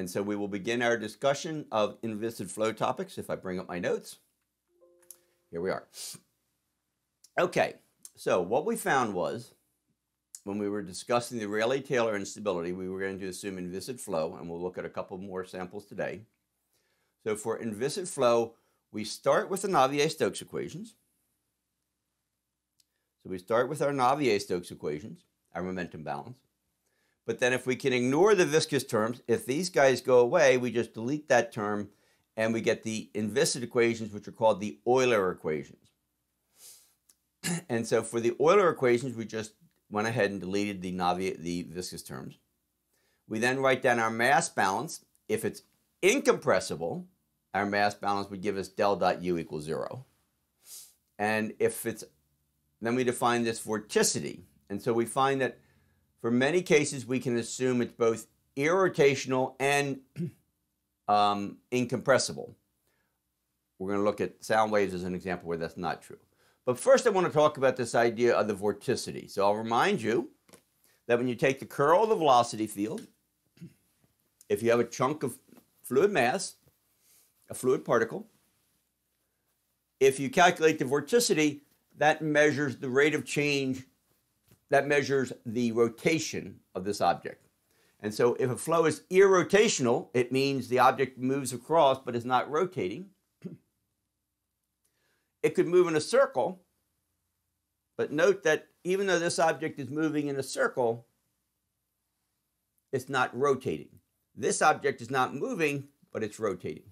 And so we will begin our discussion of inviscid flow topics if I bring up my notes. Here we are. Okay, so what we found was when we were discussing the Rayleigh-Taylor instability, we were going to assume inviscid flow, and we'll look at a couple more samples today. So for inviscid flow, we start with the Navier-Stokes equations. So we start with our Navier-Stokes equations, our momentum balance. But then if we can ignore the viscous terms, if these guys go away, we just delete that term and we get the inviscid equations, which are called the Euler equations. and so for the Euler equations, we just went ahead and deleted the, Navier, the viscous terms. We then write down our mass balance. If it's incompressible, our mass balance would give us del dot U equals zero. And if it's, then we define this vorticity. And so we find that for many cases, we can assume it's both irrotational and um, incompressible. We're going to look at sound waves as an example where that's not true. But first, I want to talk about this idea of the vorticity. So I'll remind you that when you take the curl of the velocity field, if you have a chunk of fluid mass, a fluid particle, if you calculate the vorticity, that measures the rate of change, that measures the rotation of this object. And so if a flow is irrotational, it means the object moves across but is not rotating. It could move in a circle, but note that even though this object is moving in a circle, it's not rotating. This object is not moving, but it's rotating.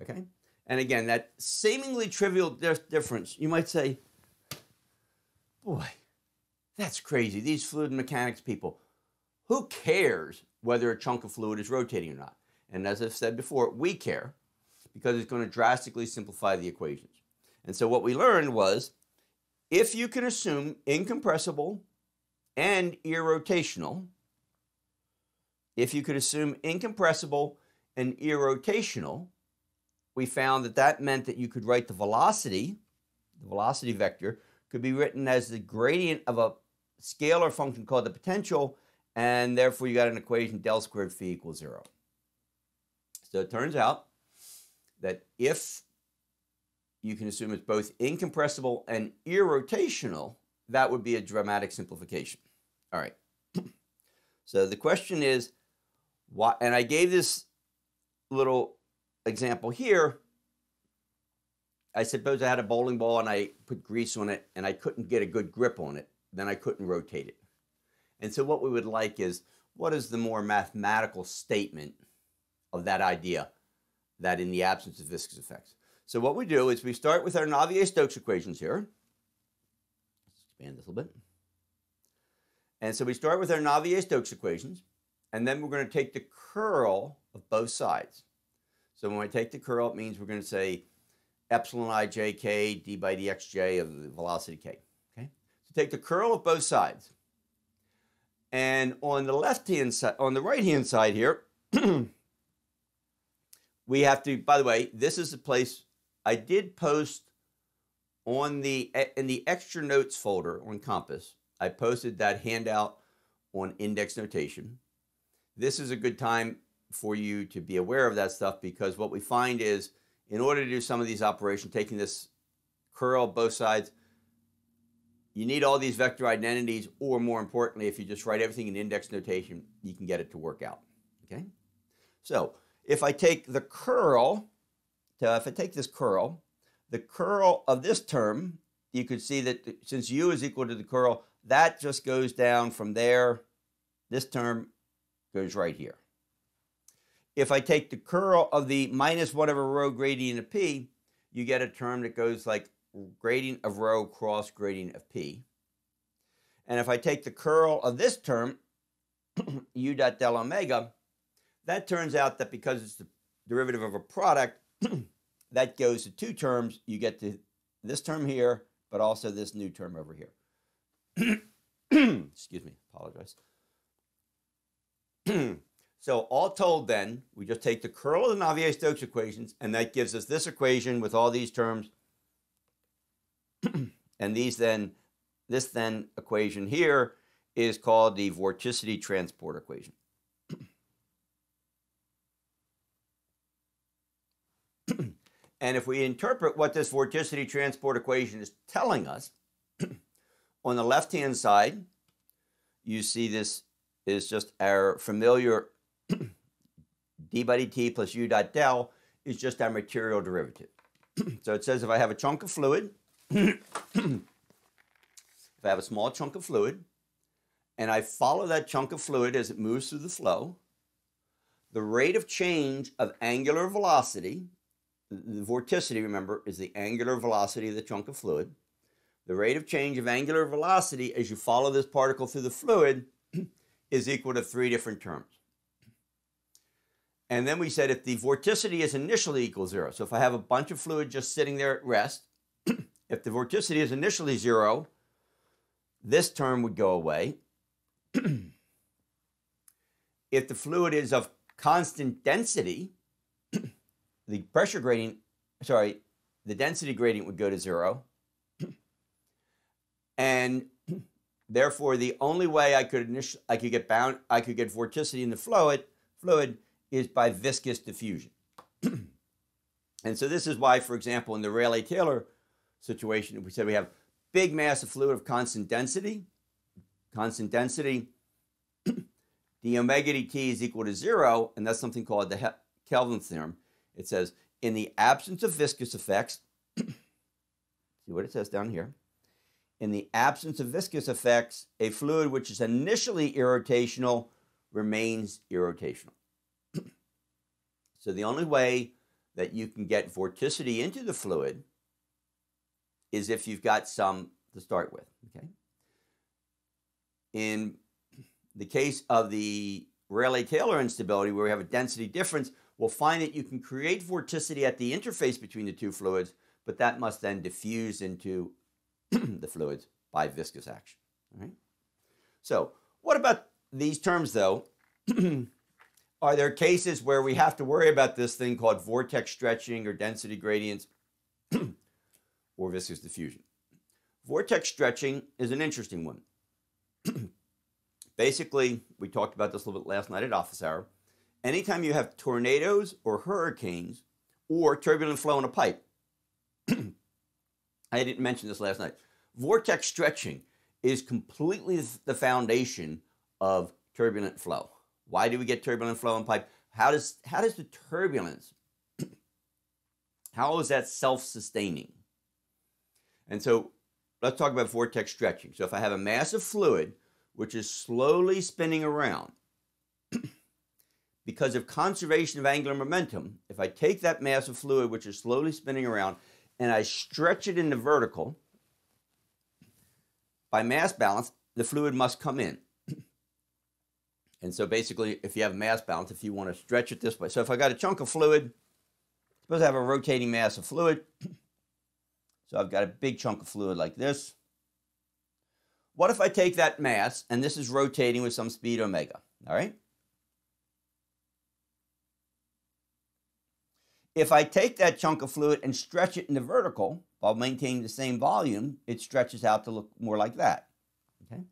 Okay? And again, that seemingly trivial difference, you might say, boy, that's crazy. These fluid mechanics people, who cares whether a chunk of fluid is rotating or not? And as I've said before, we care because it's going to drastically simplify the equations. And so what we learned was if you can assume incompressible and irrotational, if you could assume incompressible and irrotational, we found that that meant that you could write the velocity, the velocity vector, could be written as the gradient of a scalar function called the potential, and therefore you got an equation del squared phi equals zero. So it turns out that if you can assume it's both incompressible and irrotational, that would be a dramatic simplification. All right. so the question is, why, and I gave this little example here. I suppose I had a bowling ball and I put grease on it and I couldn't get a good grip on it, then I couldn't rotate it. And so what we would like is, what is the more mathematical statement of that idea? that in the absence of viscous effects. So what we do is we start with our Navier-Stokes equations here. Let's expand this a little bit. And so we start with our Navier-Stokes equations, and then we're going to take the curl of both sides. So when I take the curl, it means we're going to say epsilon i j k d by dxj of the velocity k. So take the curl of both sides. And on the left hand side, on the right hand side here, we have to, by the way, this is a place I did post on the, in the extra notes folder on Compass. I posted that handout on index notation. This is a good time for you to be aware of that stuff because what we find is in order to do some of these operations, taking this curl both sides, you need all these vector identities, or more importantly, if you just write everything in index notation, you can get it to work out. Okay? So if I take the curl, if I take this curl, the curl of this term, you could see that since u is equal to the curl, that just goes down from there. This term goes right here. If I take the curl of the minus whatever rho gradient of p, you get a term that goes like gradient of rho cross gradient of p. And if I take the curl of this term, u dot del omega, that turns out that because it's the derivative of a product, that goes to two terms. You get to this term here, but also this new term over here. Excuse me, apologize. so all told then, we just take the curl of the Navier-Stokes equations, and that gives us this equation with all these terms. and these then, this then equation here is called the vorticity transport equation. and if we interpret what this vorticity transport equation is telling us, on the left-hand side, you see this is just our familiar d by dt plus u dot del is just our material derivative. so it says if I have a chunk of fluid if I have a small chunk of fluid, and I follow that chunk of fluid as it moves through the flow, the rate of change of angular velocity, the vorticity, remember, is the angular velocity of the chunk of fluid. The rate of change of angular velocity as you follow this particle through the fluid is equal to three different terms. And then we said if the vorticity is initially equal zero, so if I have a bunch of fluid just sitting there at rest, if the vorticity is initially zero, this term would go away. if the fluid is of constant density, the pressure gradient, sorry, the density gradient would go to zero. and therefore, the only way I could initially, I could get bound, I could get vorticity in the fluid, fluid is by viscous diffusion. and so this is why, for example, in the Rayleigh-Taylor situation, we said we have big mass of fluid of constant density, constant density, the omega dt is equal to zero, and that's something called the Kelvin theorem. It says, in the absence of viscous effects, see what it says down here. In the absence of viscous effects, a fluid which is initially irrotational remains irrotational. so the only way that you can get vorticity into the fluid is if you've got some to start with. Okay. In the case of the Rayleigh-Taylor instability, where we have a density difference, we'll find that you can create vorticity at the interface between the two fluids, but that must then diffuse into the fluids by viscous action. Right. So, what about these terms, though? Are there cases where we have to worry about this thing called vortex stretching or density gradients or viscous diffusion? Vortex stretching is an interesting one. Basically, we talked about this a little bit last night at office hour. Anytime you have tornadoes or hurricanes or turbulent flow in a pipe, I didn't mention this last night. Vortex stretching is completely the foundation of turbulent flow. Why do we get turbulent flow in pipe? How does how does the turbulence how is that self-sustaining? And so let's talk about vortex stretching. So if I have a mass of fluid which is slowly spinning around because of conservation of angular momentum, if I take that mass of fluid which is slowly spinning around and I stretch it in the vertical, by mass balance, the fluid must come in. and so basically, if you have mass balance, if you want to stretch it this way, so if I got a chunk of fluid, suppose I have a rotating mass of fluid. So I've got a big chunk of fluid like this. What if I take that mass, and this is rotating with some speed omega, all right? If I take that chunk of fluid and stretch it in the vertical while maintaining the same volume, it stretches out to look more like that, okay?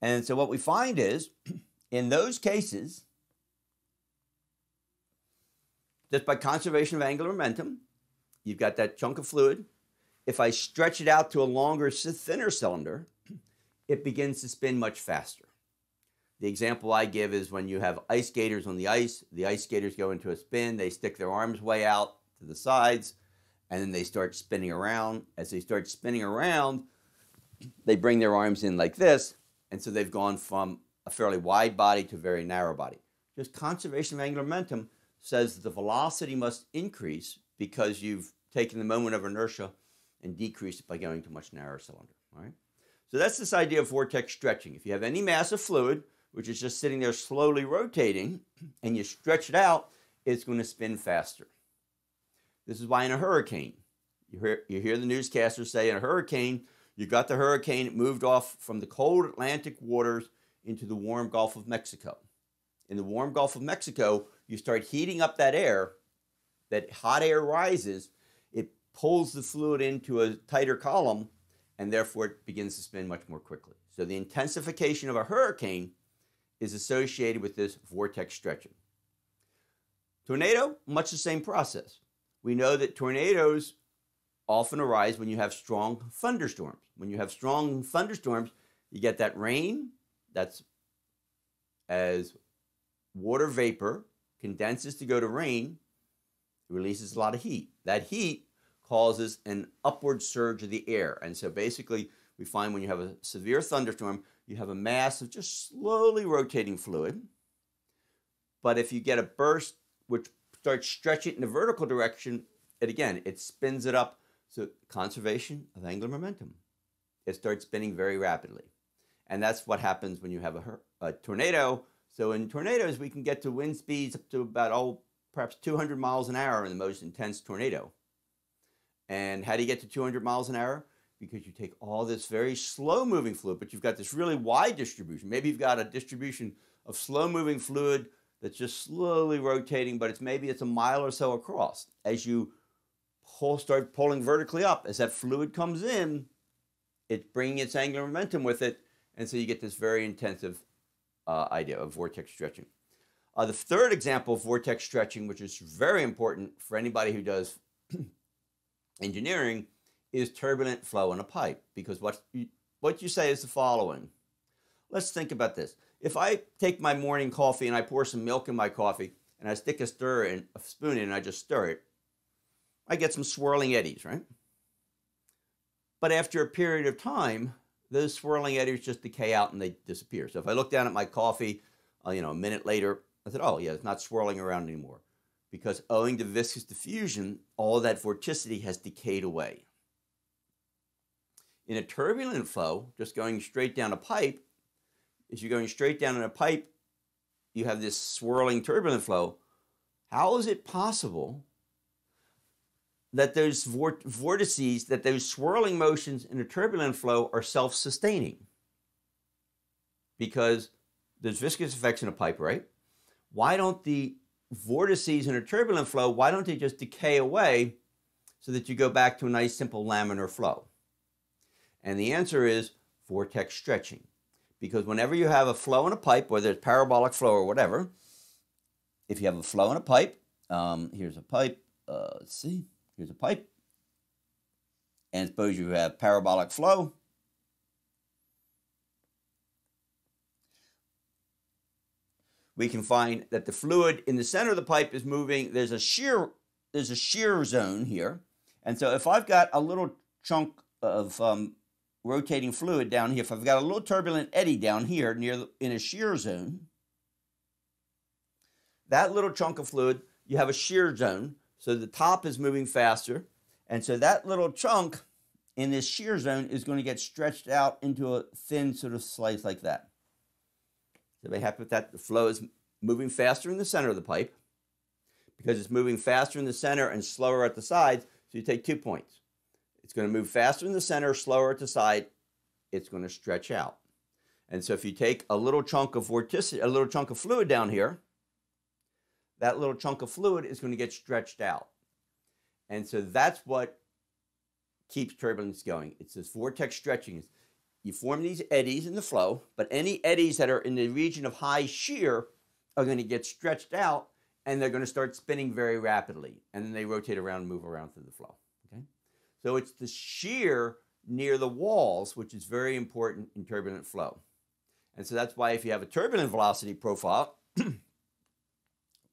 And so what we find is, in those cases, just by conservation of angular momentum, you've got that chunk of fluid. If I stretch it out to a longer, thinner cylinder, it begins to spin much faster. The example I give is when you have ice skaters on the ice, the ice skaters go into a spin, they stick their arms way out to the sides, and then they start spinning around. As they start spinning around, they bring their arms in like this, and so they've gone from a fairly wide body to a very narrow body. Just conservation of angular momentum says that the velocity must increase because you've taken the moment of inertia and decrease it by going to a much narrower cylinder. All right? So that's this idea of vortex stretching. If you have any mass of fluid, which is just sitting there slowly rotating, and you stretch it out, it's going to spin faster. This is why in a hurricane, you hear, you hear the newscasters say in a hurricane, you got the hurricane, it moved off from the cold Atlantic waters into the warm Gulf of Mexico. In the warm Gulf of Mexico, you start heating up that air, that hot air rises, pulls the fluid into a tighter column, and therefore it begins to spin much more quickly. So the intensification of a hurricane is associated with this vortex stretching. Tornado, much the same process. we know that tornadoes often arise when you have strong thunderstorms. When you have strong thunderstorms, you get that rain that's as water vapor condenses to go to rain, it releases a lot of heat. That heat causes an upward surge of the air. And so basically, we find when you have a severe thunderstorm, you have a mass of just slowly rotating fluid. But if you get a burst which starts stretching in the vertical direction, it again, it spins it up. So conservation of angular momentum. It starts spinning very rapidly. And that's what happens when you have a, a tornado. So in tornadoes, we can get to wind speeds up to about, oh, perhaps 200 miles an hour in the most intense tornado. And how do you get to 200 miles an hour? Because you take all this very slow moving fluid, but you've got this really wide distribution. Maybe you've got a distribution of slow moving fluid that's just slowly rotating, but it's maybe it's a mile or so across. As you pull, start pulling vertically up, as that fluid comes in, it's bringing its angular momentum with it, and so you get this very intensive uh, idea of vortex stretching. Uh, the third example of vortex stretching, which is very important for anybody who does engineering, is turbulent flow in a pipe. Because what you, what you say is the following. Let's think about this. If I take my morning coffee and I pour some milk in my coffee and I stick a stir in a spoon in and I just stir it, I get some swirling eddies, right? But after a period of time, those swirling eddies just decay out and they disappear. So if I look down at my coffee, uh, you know, a minute later, I said, oh yeah, it's not swirling around anymore. Because owing to viscous diffusion, all that vorticity has decayed away. In a turbulent flow, just going straight down a pipe, as you're going straight down in a pipe, you have this swirling turbulent flow. How is it possible that those vortices, that those swirling motions in a turbulent flow are self-sustaining? Because there's viscous effects in a pipe, right? Why don't the vortices in a turbulent flow, why don't they just decay away so that you go back to a nice simple laminar flow? And the answer is vortex stretching. Because whenever you have a flow in a pipe, whether it's parabolic flow or whatever, if you have a flow in a pipe, um, here's a pipe, uh, let's see, here's a pipe, and suppose you have parabolic flow, we can find that the fluid in the center of the pipe is moving. There's a shear, there's a shear zone here. And so if I've got a little chunk of um, rotating fluid down here, if I've got a little turbulent eddy down here near the, in a shear zone, that little chunk of fluid, you have a shear zone. So the top is moving faster. And so that little chunk in this shear zone is going to get stretched out into a thin sort of slice like that. They happen with that the flow is moving faster in the center of the pipe because it's moving faster in the center and slower at the sides. So you take two points. It's going to move faster in the center, slower at the side. It's going to stretch out. And so if you take a little chunk of vorticity, a little chunk of fluid down here, that little chunk of fluid is going to get stretched out. And so that's what keeps turbulence going. It's this vortex stretching you form these eddies in the flow, but any eddies that are in the region of high shear are going to get stretched out and they're going to start spinning very rapidly. And then they rotate around and move around through the flow. Okay? So it's the shear near the walls, which is very important in turbulent flow. And so that's why if you have a turbulent velocity profile, we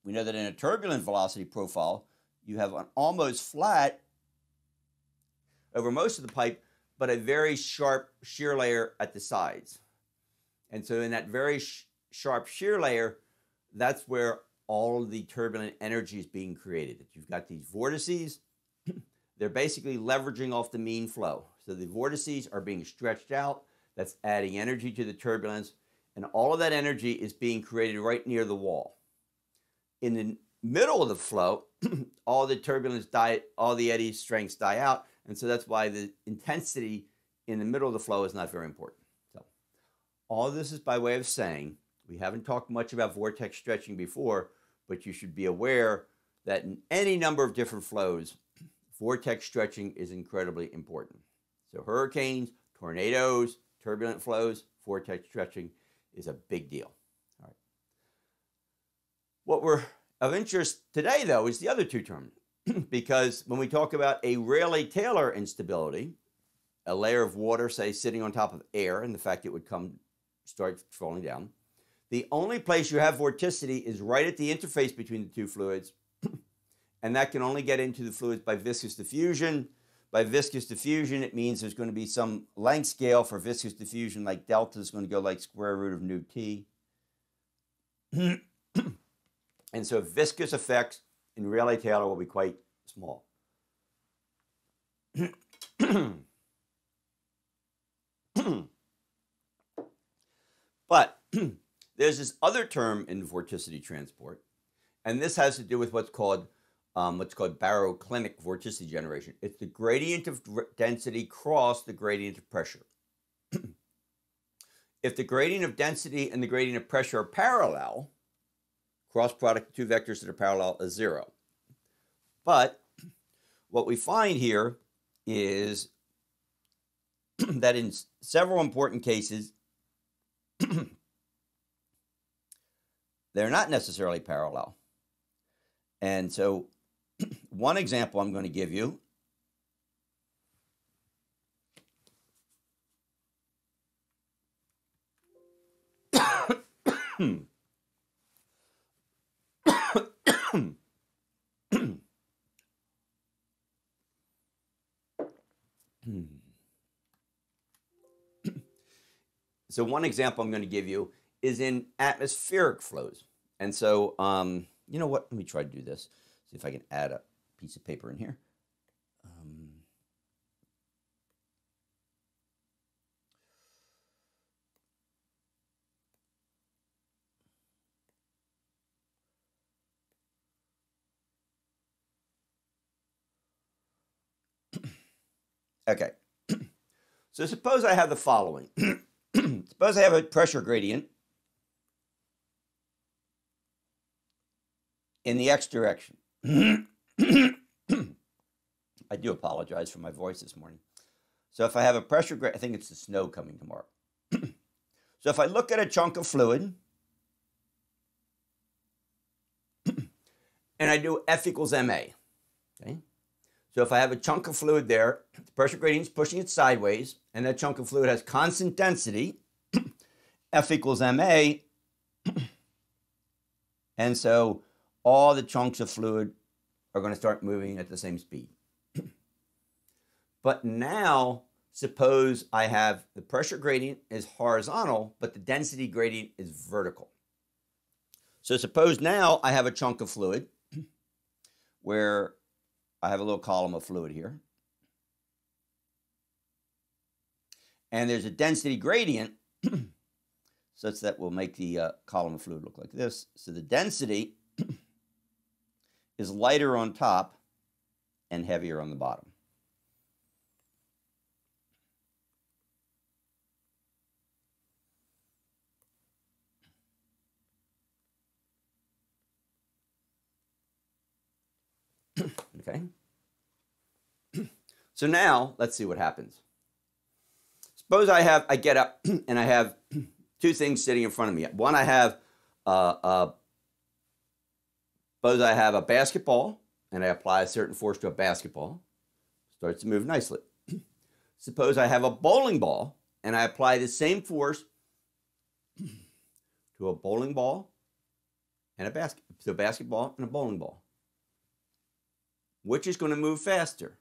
know that in a turbulent velocity profile, you have an almost flat over most of the pipe but a very sharp shear layer at the sides. And so in that very sh sharp shear layer, that's where all of the turbulent energy is being created. You've got these vortices, they're basically leveraging off the mean flow. So the vortices are being stretched out, that's adding energy to the turbulence, and all of that energy is being created right near the wall. In the middle of the flow, all the turbulence die, all the eddy strengths die out, and so that's why the intensity in the middle of the flow is not very important. So all this is by way of saying we haven't talked much about vortex stretching before, but you should be aware that in any number of different flows, vortex stretching is incredibly important. So hurricanes, tornadoes, turbulent flows, vortex stretching is a big deal. All right. What we're of interest today, though, is the other two terms, because when we talk about a Rayleigh-Taylor instability, a layer of water, say, sitting on top of air, and the fact it would come start falling down, the only place you have vorticity is right at the interface between the two fluids, and that can only get into the fluids by viscous diffusion. By viscous diffusion, it means there's going to be some length scale for viscous diffusion, like delta is going to go like square root of nu t. and so viscous effects in Rayleigh-Taylor will be quite small. but there's this other term in vorticity transport, and this has to do with what's called um, what's called baroclinic vorticity generation. It's the gradient of density cross the gradient of pressure. if the gradient of density and the gradient of pressure are parallel, cross product of two vectors that are parallel is zero. But what we find here is that in several important cases, they're not necessarily parallel. And so, one example I'm going to give you so one example I'm going to give you is in atmospheric flows. And so, um, you know what? Let me try to do this. See if I can add a piece of paper in here. Um, okay. so suppose I have the following. suppose I have a pressure gradient in the x direction. I do apologize for my voice this morning. So if I have a pressure gradient, I think it's the snow coming tomorrow. so if I look at a chunk of fluid and I do F equals ma, okay? So if I have a chunk of fluid there, the pressure gradient is pushing it sideways, and that chunk of fluid has constant density, F equals ma, and so all the chunks of fluid are going to start moving at the same speed. but now, suppose I have the pressure gradient is horizontal, but the density gradient is vertical. So suppose now I have a chunk of fluid where I have a little column of fluid here. And there's a density gradient such that will make the uh, column of fluid look like this. So the density is lighter on top and heavier on the bottom. okay? so now, let's see what happens. Suppose I have, I get up and I have two things sitting in front of me. One, I have uh, uh, Suppose I have a basketball and I apply a certain force to a basketball, starts to move nicely. Suppose I have a bowling ball and I apply the same force to a bowling ball and a basket, to a basketball and a bowling ball. Which is going to move faster?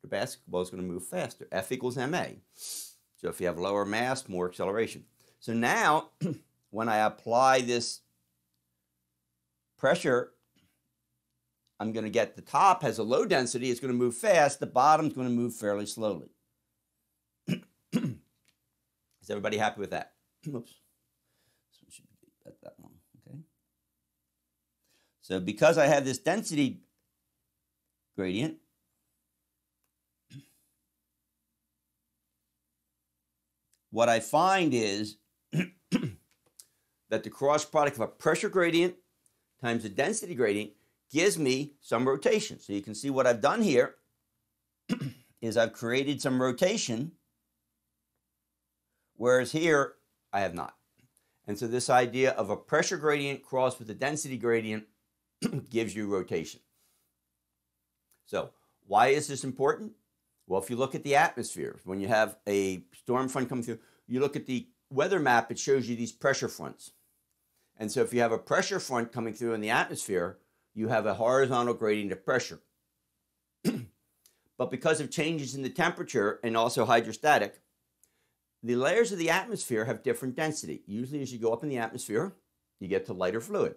The basketball is going to move faster. F equals ma. So if you have lower mass, more acceleration. So now, when I apply this pressure I'm going to get the top has a low density, it's going to move fast, the bottom's going to move fairly slowly. Is everybody happy with that? Oops. This one should be that long, okay? So because I have this density gradient, what I find is that the cross product of a pressure gradient times a density gradient gives me some rotation. So you can see what I've done here is I've created some rotation, whereas here I have not. And so this idea of a pressure gradient crossed with a density gradient gives you rotation. So, why is this important? Well, if you look at the atmosphere, when you have a storm front coming through, you look at the weather map, it shows you these pressure fronts. And so, if you have a pressure front coming through in the atmosphere, you have a horizontal gradient of pressure. but because of changes in the temperature and also hydrostatic, the layers of the atmosphere have different density. Usually, as you go up in the atmosphere, you get to lighter fluid.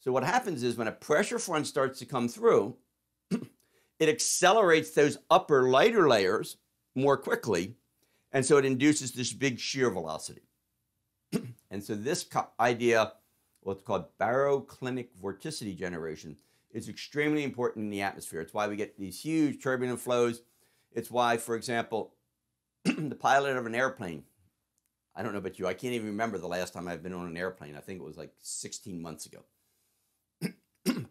So, what happens is when a pressure front starts to come through, it accelerates those upper lighter layers more quickly. And so it induces this big shear velocity. And so this idea, what's called baroclinic vorticity generation, is extremely important in the atmosphere. It's why we get these huge turbulent flows. It's why, for example, the pilot of an airplane, I don't know about you, I can't even remember the last time I've been on an airplane. I think it was like 16 months ago.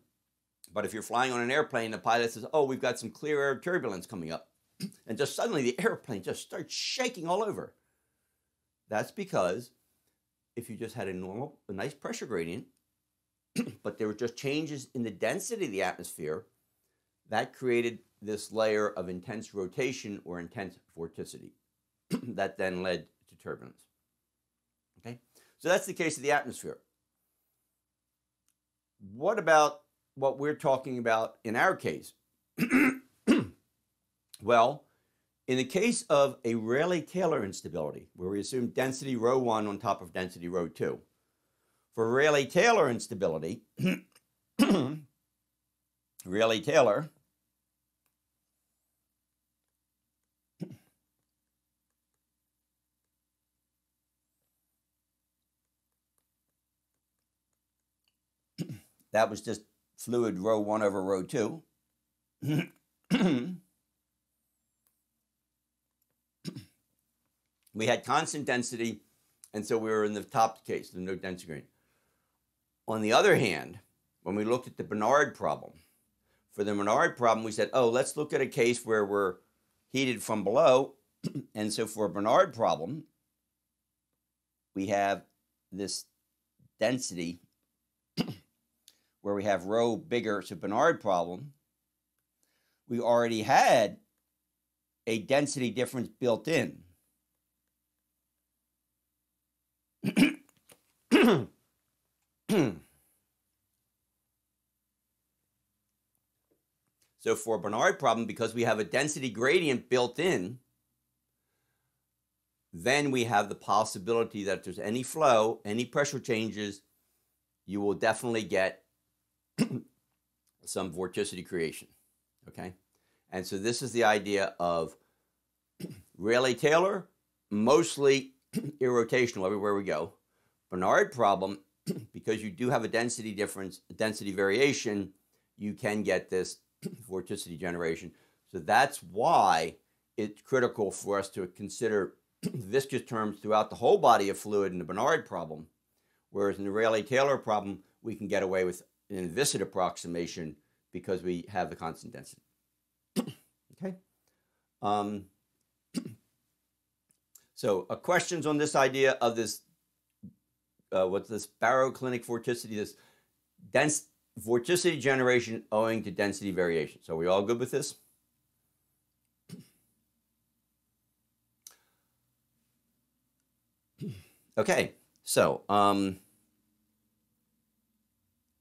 But if you're flying on an airplane, the pilot says, Oh, we've got some clear air turbulence coming up. And just suddenly the airplane just starts shaking all over. That's because if you just had a normal, a nice pressure gradient, but there were just changes in the density of the atmosphere, that created this layer of intense rotation or intense vorticity that then led to turbulence. Okay? So that's the case of the atmosphere. What about what we're talking about in our case? well, in the case of a Rayleigh-Taylor instability, where we assume density rho 1 on top of density rho 2, for Rayleigh-Taylor instability, Rayleigh-Taylor that was just fluid rho 1 over rho 2. we had constant density, and so we were in the top case, the no density gradient. On the other hand, when we looked at the Bénard problem, for the Bénard problem, we said, oh, let's look at a case where we're heated from below. and so for a Bénard problem, we have this density where we have rho bigger, so Bénard problem, we already had a density difference built in. so for a Bénard problem, because we have a density gradient built in, then we have the possibility that if there's any flow, any pressure changes, you will definitely get some vorticity creation. Okay? And so this is the idea of Rayleigh Taylor, mostly irrotational everywhere we go. Bénard problem, because you do have a density difference, a density variation, you can get this vorticity generation. So that's why it's critical for us to consider viscous terms throughout the whole body of fluid in the Bénard problem. Whereas in the Rayleigh Taylor problem, we can get away with an inviscid approximation because we have the constant density. okay. Um, so, uh, questions on this idea of this, uh, what's this baroclinic vorticity, this dense vorticity generation owing to density variation. So, are we all good with this? okay, so um,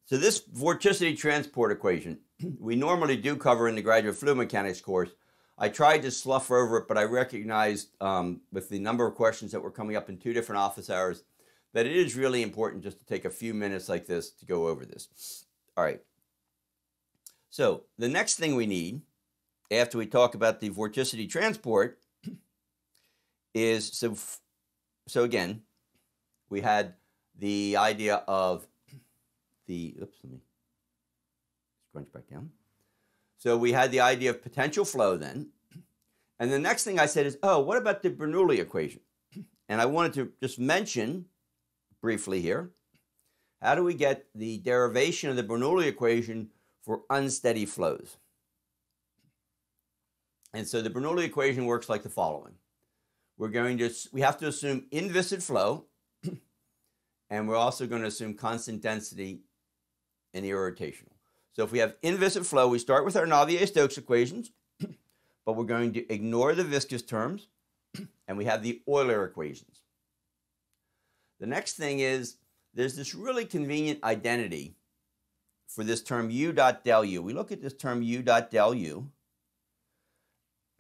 so this vorticity transport equation, we normally do cover in the graduate fluid mechanics course. I tried to slough over it, but I recognized um, with the number of questions that were coming up in two different office hours that it is really important just to take a few minutes like this to go over this. All right. So the next thing we need after we talk about the vorticity transport is so so again we had the idea of the, oops, let me scrunch back down. So we had the idea of potential flow then. And the next thing I said is, oh, what about the Bernoulli equation? And I wanted to just mention briefly here, how do we get the derivation of the Bernoulli equation for unsteady flows? And so the Bernoulli equation works like the following. We're going to, we have to assume inviscid flow, and we're also going to assume constant density and irrotational. So if we have inviscid flow, we start with our Navier-Stokes equations, but we're going to ignore the viscous terms, and we have the Euler equations. The next thing is there's this really convenient identity for this term u dot del u. We look at this term u dot del u,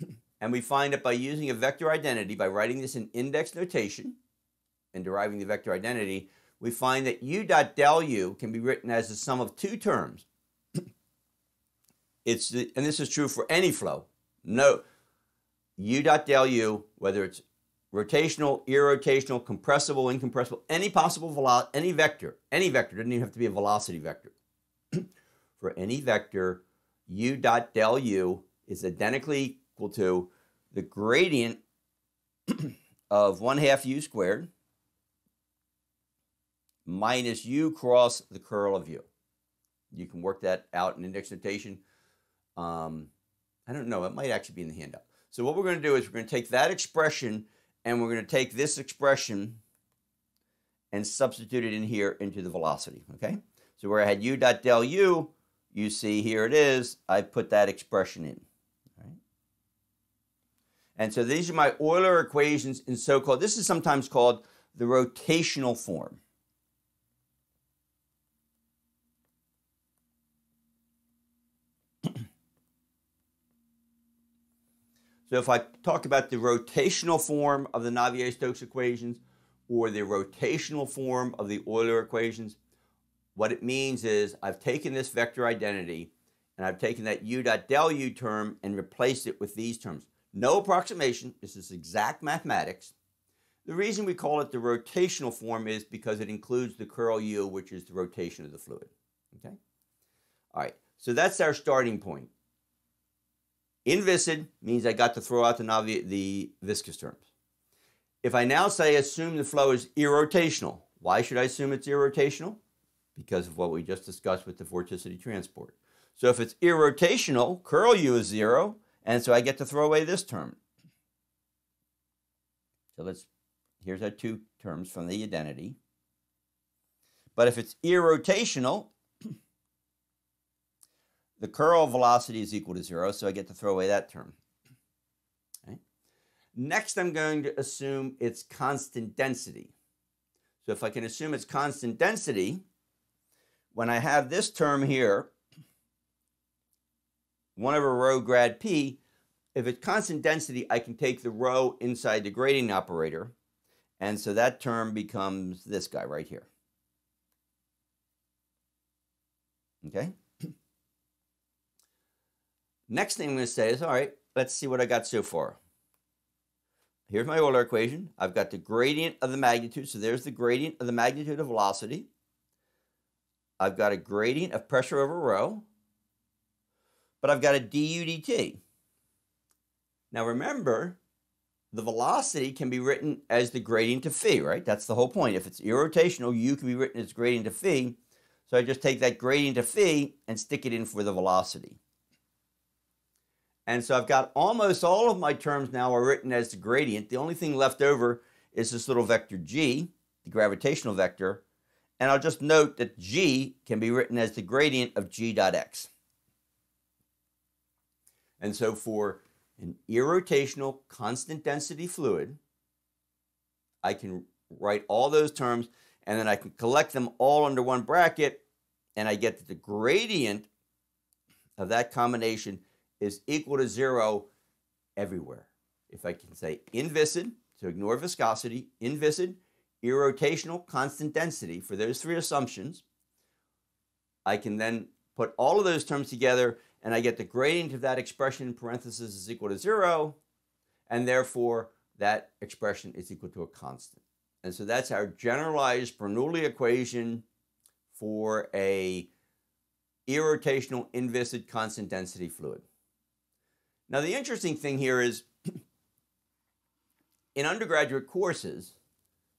and we find that by using a vector identity, by writing this in index notation and deriving the vector identity, we find that u dot del u can be written as the sum of two terms. It's the, and this is true for any flow. No, u dot del u, whether it's rotational, irrotational, compressible, incompressible, any possible velocity, any vector, any vector, doesn't even have to be a velocity vector. for any vector, u dot del u is identically equal to the gradient of 1 half u squared minus u cross the curl of u. You can work that out in index notation. Um, I don't know, it might actually be in the handout. So what we're going to do is we're going to take that expression and we're going to take this expression and substitute it in here into the velocity, okay? So where I had u dot del u, you see here it is, I put that expression in. And so these are my Euler equations in so-called, this is sometimes called the rotational form. So if I talk about the rotational form of the Navier-Stokes equations or the rotational form of the Euler equations, what it means is I've taken this vector identity and I've taken that u dot del u term and replaced it with these terms. No approximation. This is exact mathematics. The reason we call it the rotational form is because it includes the curl u, which is the rotation of the fluid. Okay? All right. So that's our starting point. Inviscid means I got to throw out the, navi- the viscous terms. If I now say assume the flow is irrotational, why should I assume it's irrotational? Because of what we just discussed with the vorticity transport. So if it's irrotational, curl u is zero, and so I get to throw away this term. So let's, here's our two terms from the identity. But if it's irrotational, the curl velocity is equal to zero, so I get to throw away that term. Okay. Next, I'm going to assume it's constant density. So if I can assume it's constant density, when I have this term here, 1 over rho grad p, if it's constant density, I can take the rho inside the gradient operator, and so that term becomes this guy right here. Okay? Next thing I'm going to say is, all right, let's see what I got so far. Here's my Euler equation. I've got the gradient of the magnitude. So there's the gradient of the magnitude of velocity. I've got a gradient of pressure over rho. But I've got a du dt. Now remember, the velocity can be written as the gradient of phi, right? That's the whole point. If it's irrotational, u can be written as gradient of phi. So I just take that gradient of phi and stick it in for the velocity. And so I've got almost all of my terms now are written as the gradient. The only thing left over is this little vector g, the gravitational vector. And I'll just note that g can be written as the gradient of g dot x. And so for an irrotational constant density fluid, I can write all those terms and then I can collect them all under one bracket and I get that the gradient of that combination is equal to zero everywhere. If I can say inviscid, so ignore viscosity, inviscid, irrotational, constant density, for those three assumptions, I can then put all of those terms together and I get the gradient of that expression in parentheses is equal to zero, and therefore that expression is equal to a constant. And so that's our generalized Bernoulli equation for a irrotational inviscid constant density fluid. Now, the interesting thing here is in undergraduate courses,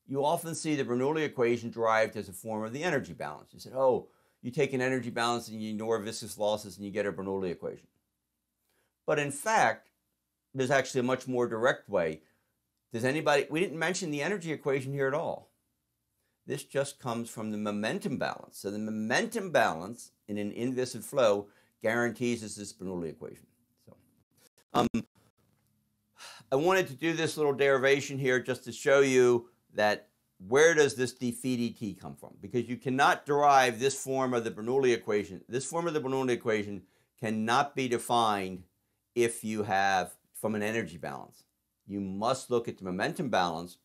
you often see the Bernoulli equation derived as a form of the energy balance. You said, oh, you take an energy balance and you ignore viscous losses and you get a Bernoulli equation. But in fact, there's actually a much more direct way. Does anybody, we didn't mention the energy equation here at all. This just comes from the momentum balance. So the momentum balance in an inviscid flow guarantees us this Bernoulli equation. Um, I wanted to do this little derivation here just to show you that where does this d phi dt come from? Because you cannot derive this form of the Bernoulli equation. This form of the Bernoulli equation cannot be defined if you have from an energy balance. You must look at the momentum balance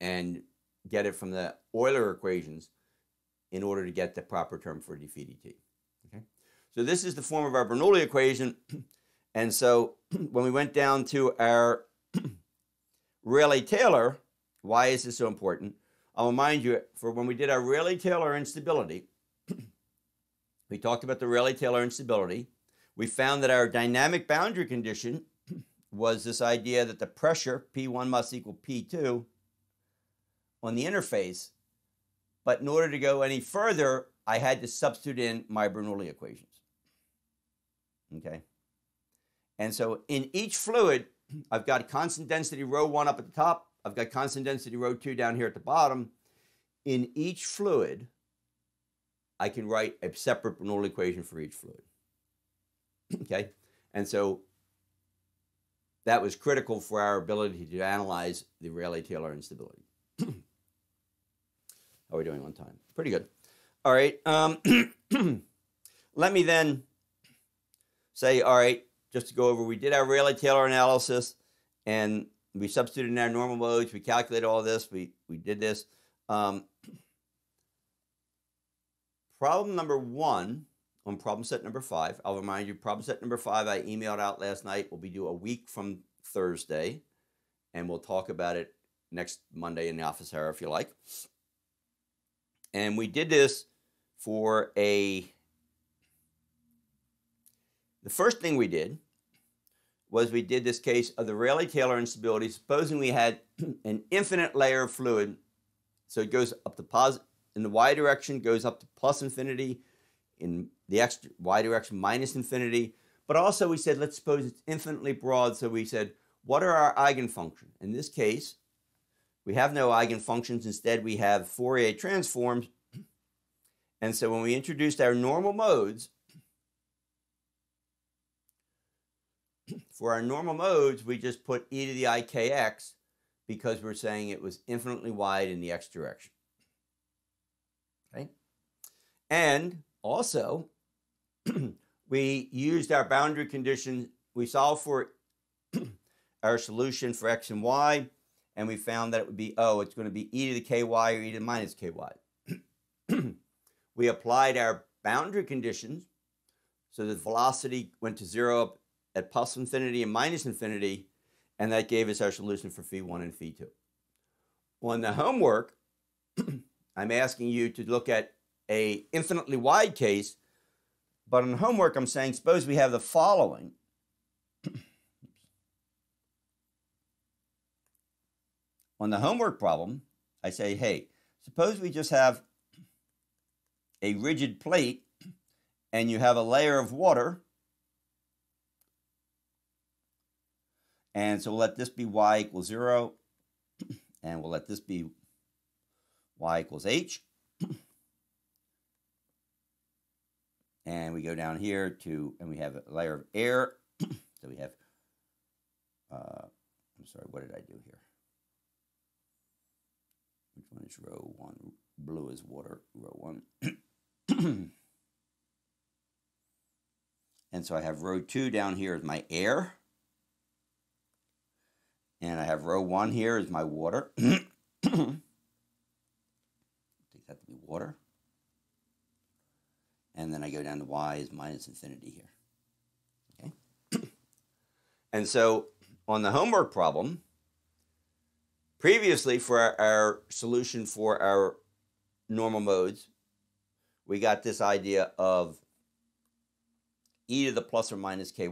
and get it from the Euler equations in order to get the proper term for d phi dt. Okay? So this is the form of our Bernoulli equation. And so when we went down to our Rayleigh-Taylor, why is this so important? I'll remind you, for when we did our Rayleigh-Taylor instability, we talked about the Rayleigh-Taylor instability. We found that our dynamic boundary condition was this idea that the pressure, P1 must equal P2, on the interface. But in order to go any further, I had to substitute in my Bernoulli equations. Okay? And so in each fluid, I've got constant density rho 1 up at the top. I've got constant density rho 2 down here at the bottom. In each fluid, I can write a separate Bernoulli equation for each fluid. okay? And so that was critical for our ability to analyze the Rayleigh-Taylor instability. How are we doing on time? Pretty good. All right. Um, let me then say, all right, just to go over, we did our Rayleigh-Taylor analysis, and we substituted in our normal modes. We calculated all this. We we did this. Um, problem number one on problem set number five. I'll remind you, problem set number five. I emailed out last night. Will be due a week from Thursday, and we'll talk about it next Monday in the office hour if you like. And we did this for a the first thing we did was we did this case of the Rayleigh-Taylor instability, supposing we had an infinite layer of fluid. So it goes up to positive, in the y direction, goes up to plus infinity, in the x y direction minus infinity. But also we said, let's suppose it's infinitely broad. So we said, what are our eigenfunctions? In this case, we have no eigenfunctions. Instead, we have Fourier transforms. And so when we introduced our normal modes, For our normal modes, we just put e to the ikx because we're saying it was infinitely wide in the x direction. Okay? And also, we used our boundary condition. We solved for our solution for x and y, and we found that it would be, oh, it's going to be e to the ky or e to the minus ky. we applied our boundary conditions, so the velocity went to zero at plus infinity and minus infinity, and that gave us our solution for phi 1 and phi 2. On the homework, I'm asking you to look at a infinitely wide case, but on the homework I'm saying suppose we have the following. on the homework problem, I say, hey, suppose we just have a rigid plate and you have a layer of water And so we'll let this be y equals 0, and we'll let this be y equals h. And we go down here to, and we have a layer of air. so we have, uh, I'm sorry, what did I do here? Which one is rho 1? Blue is water, rho 1. and so I have rho 2 down here is my air. And I have rho 1 here is my water. Take that to be water. And then I go down to y is minus infinity here. Okay. and so on the homework problem, previously for our, our, solution for our normal modes, we got this idea of e to the plus or minus ky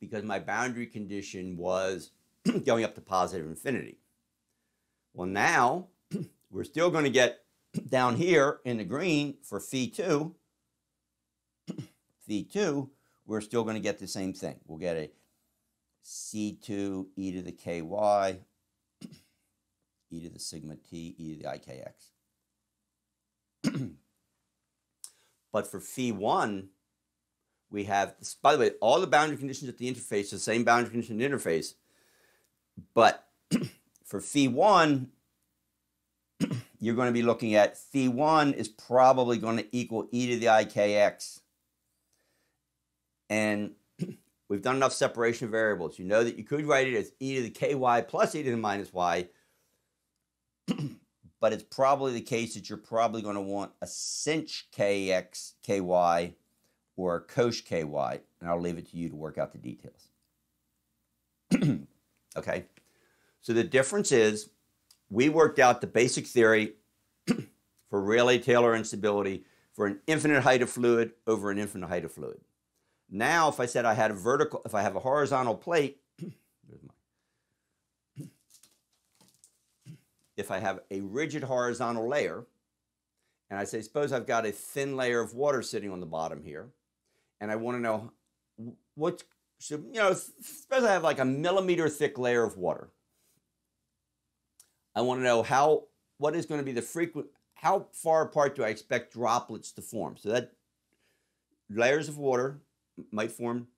because my boundary condition was going up to positive infinity. Well, now we're still going to get down here in the green for phi 2. phi 2, we're still going to get the same thing. We'll get a c2 e to the ky e to the sigma t e to the ikx. but for phi 1, we have, by the way, all the boundary conditions at the interface, the same boundary condition interface, but for phi 1, you're going to be looking at phi 1 is probably going to equal e to the ikx. And we've done enough separation of variables. You know that you could write it as e to the ky plus e to the minus y, but it's probably the case that you're probably going to want a sinh kx, ky, or a cosh ky, and I'll leave it to you to work out the details. Okay, so the difference is we worked out the basic theory for Rayleigh-Taylor instability for an infinite height of fluid over an infinite height of fluid. Now, if I said I had a vertical, if I have a horizontal plate, if I have a rigid horizontal layer, and I say, suppose I've got a thin layer of water sitting on the bottom here, and I want to know what should, you know, suppose I have like a millimeter thick layer of water. I want to know how, what is going to be the frequent, how far apart do I expect droplets to form? So that layers of water might form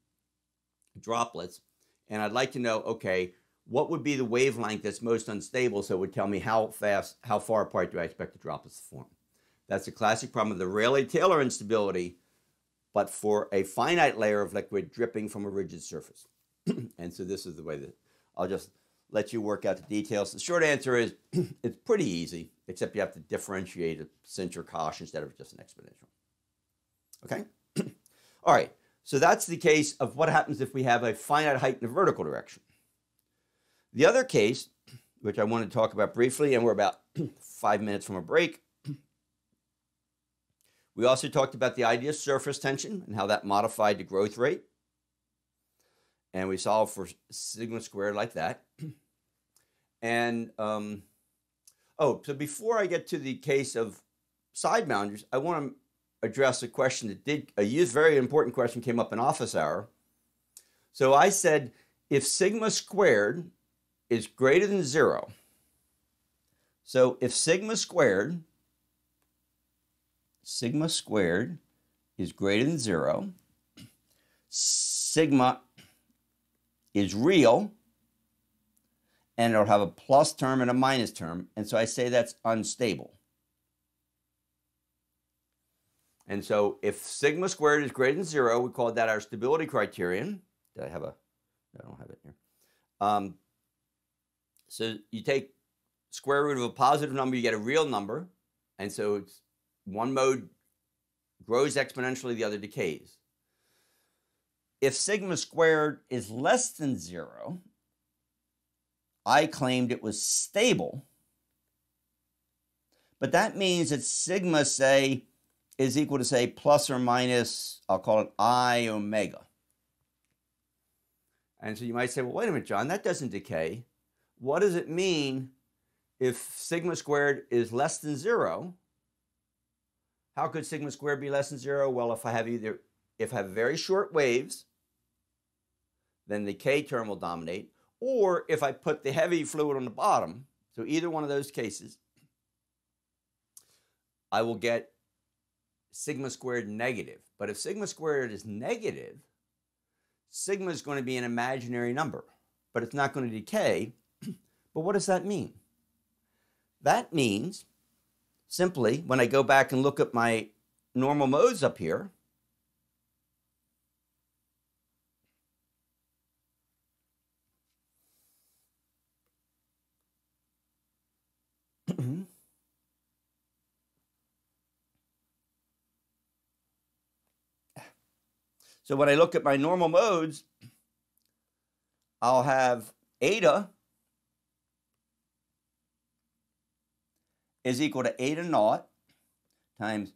droplets. And I'd like to know, okay, what would be the wavelength that's most unstable so it would tell me how fast, how far apart do I expect the droplets to form. That's a classic problem of the Rayleigh-Taylor instability, but for a finite layer of liquid dripping from a rigid surface. and so this is the way that I'll just let you work out the details. The short answer is it's pretty easy, except you have to differentiate a or cosh instead of just an exponential. Okay? All right. So that's the case of what happens if we have a finite height in the vertical direction. The other case, which I want to talk about briefly, and we're about five minutes from a break, we also talked about the idea of surface tension and how that modified the growth rate. And we solved for sigma squared like that. And, um, oh, so before I get to the case of side boundaries, I want to address a question that did a very important question came up in office hour. So I said if sigma squared is greater than zero, so if sigma squared, sigma squared is greater than zero, sigma is real, and it'll have a plus term and a minus term, and so I say that's unstable. And so if sigma squared is greater than zero, we call that our stability criterion. Did I have a, I don't have it here. Um, so you take square root of a positive number, you get a real number. And so it's one mode grows exponentially, the other decays. If sigma squared is less than zero, I claimed it was stable. But that means that sigma, say, is equal to say plus or minus, I'll call it I omega. And so you might say, well, wait a minute, John, that doesn't decay. What does it mean if sigma squared is less than zero? How could sigma squared be less than zero? Well, if I have either, if I have very short waves, then the K term will dominate, or if I put the heavy fluid on the bottom, so either one of those cases, I will get sigma squared negative. But if sigma squared is negative, sigma is going to be an imaginary number, but it's not going to decay. but what does that mean? That means simply when I go back and look at my normal modes up here, So when I look at my normal modes, I'll have eta is equal to eta naught times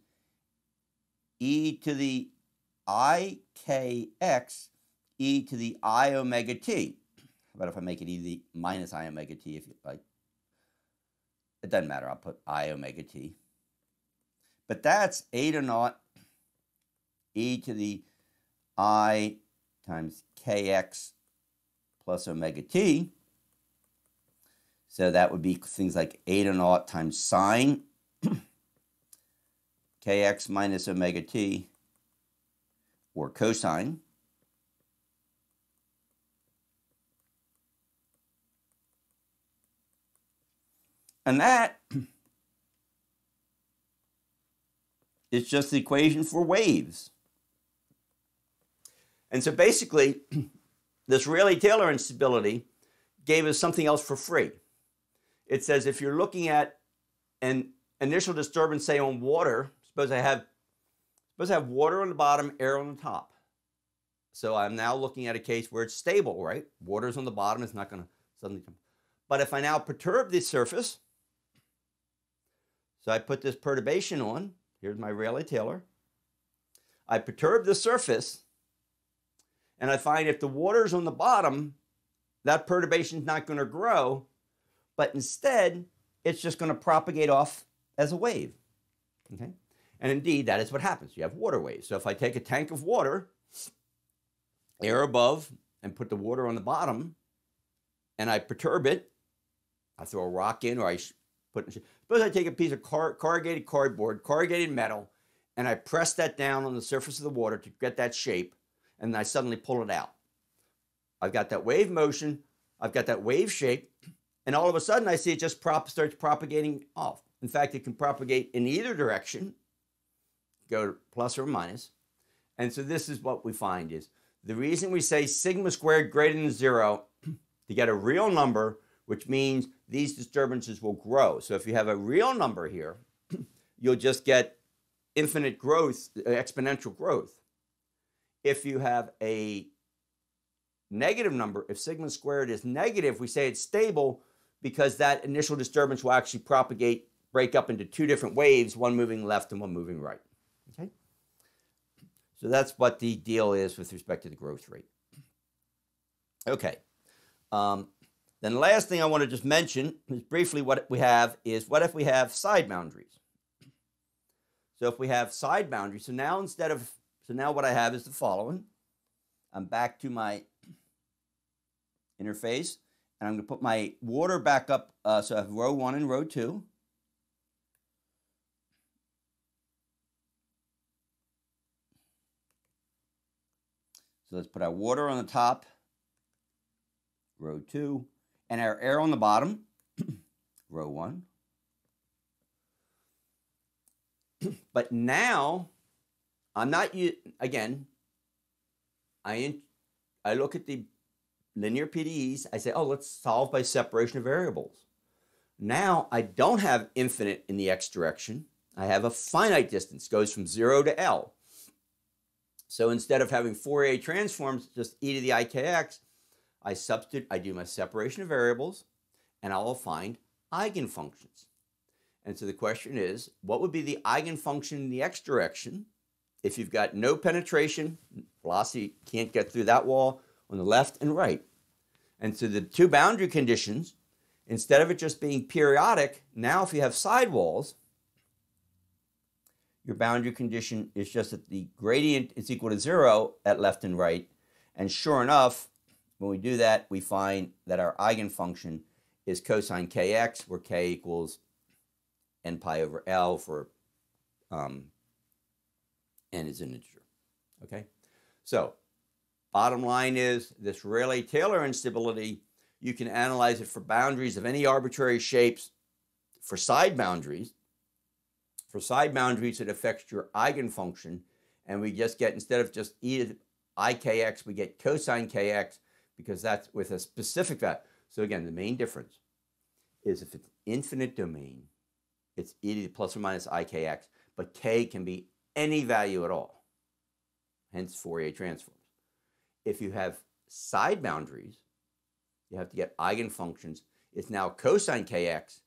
e to the ikx e to the i omega t. How about if I make it e to the minus i omega t if you like? It doesn't matter. I'll put i omega t. But that's eta naught e to the i times kx plus omega t. So that would be things like eta naught times sine kx minus omega t or cosine. And that is just the equation for waves. And so basically, this Rayleigh-Taylor instability gave us something else for free. It says if you're looking at an initial disturbance, say on water, suppose I have suppose I have water on the bottom, air on the top. So I'm now looking at a case where it's stable, right? Water's on the bottom, it's not going to suddenly come. But if I now perturb the surface, so I put this perturbation on, here's my Rayleigh-Taylor. I perturb the surface, and I find if the water's on the bottom, that perturbation is not going to grow, but instead, it's just going to propagate off as a wave. Okay? And indeed, that is what happens. You have water waves. So if I take a tank of water, air above, and put the water on the bottom, and I perturb it, I throw a rock in, or I put. Suppose I take a piece of car, corrugated cardboard, corrugated metal, and I press that down on the surface of the water to get that shape, and I suddenly pull it out. I've got that wave motion, I've got that wave shape, and all of a sudden I see it just prop, starts propagating off. In fact, it can propagate in either direction, go plus or minus. And so this is what we find is the reason we say sigma squared greater than zero to get a real number, which means these disturbances will grow. So if you have a real number here, you'll just get infinite growth, uh, exponential growth. If you have a negative number, if sigma squared is negative, we say it's stable because that initial disturbance will actually propagate, break up into two different waves, one moving left and one moving right. Okay? So that's what the deal is with respect to the growth rate. Okay. Um, then the last thing I want to just mention is briefly what we have is what if we have side boundaries? So if we have side boundaries, so now instead of, so now what I have is the following. I'm back to my interface, and I'm going to put my water back up. Uh, so I have rho one and rho two. So let's put our water on the top, rho two, and our air on the bottom, rho one. but now, I'm not, again, I, I look at the linear PDEs, I say, oh, let's solve by separation of variables. Now I don't have infinite in the x direction. I have a finite distance, goes from 0 to L. So instead of having Fourier transforms, just e to the ikx, I substitute, I do my separation of variables, and I will find eigenfunctions. And so the question is, what would be the eigenfunction in the x direction if you've got no penetration, velocity can't get through that wall on the left and right? And so the two boundary conditions, instead of it just being periodic, now if you have sidewalls, your boundary condition is just that the gradient is equal to zero at left and right. And sure enough, when we do that, we find that our eigenfunction is cosine kx, where k equals n pi over L for um, n is an integer. Okay? So, bottom line is this Rayleigh-Taylor instability, you can analyze it for boundaries of any arbitrary shapes for side boundaries, for side boundaries, it affects your eigenfunction. And we just get, instead of just e to ikx, we get cosine kx because that's with a specific value. So again, the main difference is if it's infinite domain, it's e to the plus or minus ikx, but k can be any value at all, hence Fourier transforms. If you have side boundaries, you have to get eigenfunctions. It's now cosine kx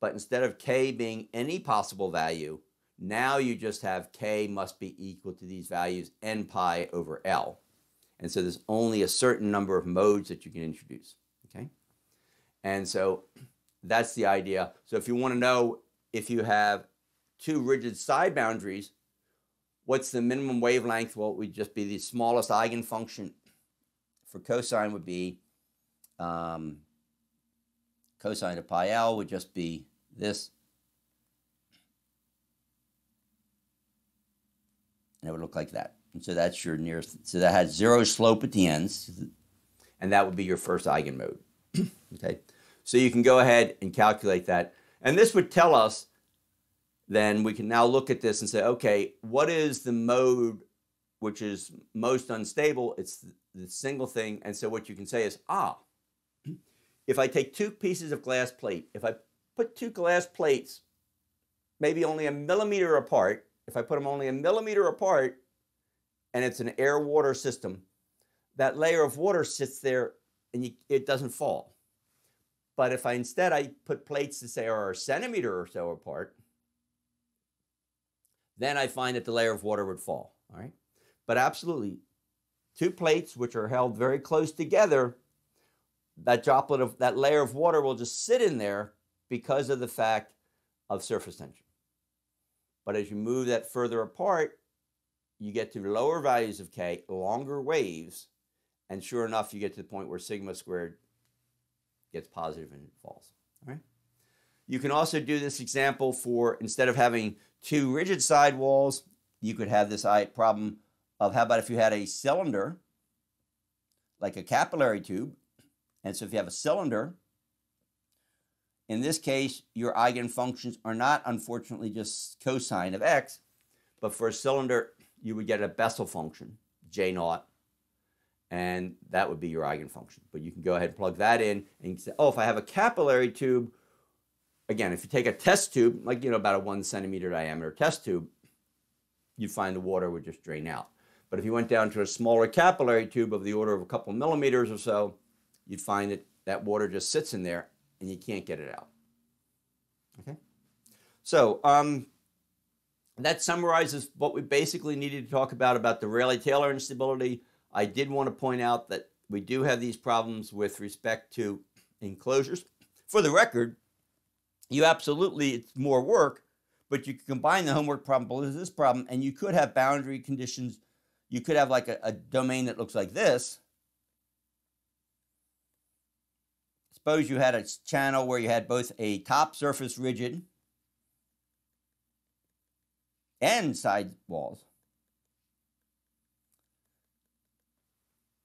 but instead of k being any possible value, now you just have k must be equal to these values n pi over L. And so there's only a certain number of modes that you can introduce. Okay? And so that's the idea. So if you want to know if you have two rigid side boundaries, what's the minimum wavelength? Well, it would just be the smallest eigenfunction for cosine would be um, cosine of pi L would just be this. And it would look like that. And so that's your nearest, so that has zero slope at the ends. And that would be your first eigenmode. okay. So you can go ahead and calculate that. And this would tell us, then we can now look at this and say, okay, what is the mode which is most unstable? It's the single thing. And so what you can say is, ah, if I take two pieces of glass plate, if I put two glass plates maybe only a millimeter apart, if I put them only a millimeter apart, and it's an air water system, that layer of water sits there and you, it doesn't fall. But if I instead I put plates that say are a centimeter or so apart, then I find that the layer of water would fall. All right. But absolutely, two plates which are held very close together, that droplet of that layer of water will just sit in there because of the fact of surface tension. But as you move that further apart, you get to lower values of K, longer waves, and sure enough, you get to the point where sigma squared gets positive and it falls. All right. You can also do this example for instead of having two rigid side walls, you could have this problem of how about if you had a cylinder, like a capillary tube, and so if you have a cylinder, in this case, your eigenfunctions are not unfortunately just cosine of x, but for a cylinder, you would get a Bessel function, J naught, and that would be your eigenfunction. But you can go ahead and plug that in and say, oh, if I have a capillary tube, again, if you take a test tube, like, you know, about a one centimeter diameter test tube, you'd find the water would just drain out. But if you went down to a smaller capillary tube of the order of a couple millimeters or so, you'd find that that water just sits in there and you can't get it out. Okay? So, um, that summarizes what we basically needed to talk about about the Rayleigh-Taylor instability. I did want to point out that we do have these problems with respect to enclosures. For the record, you absolutely, it's more work, but you can combine the homework problem with this problem, and you could have boundary conditions. You could have like a, a domain that looks like this. Suppose you had a channel where you had both a top surface rigid and side walls.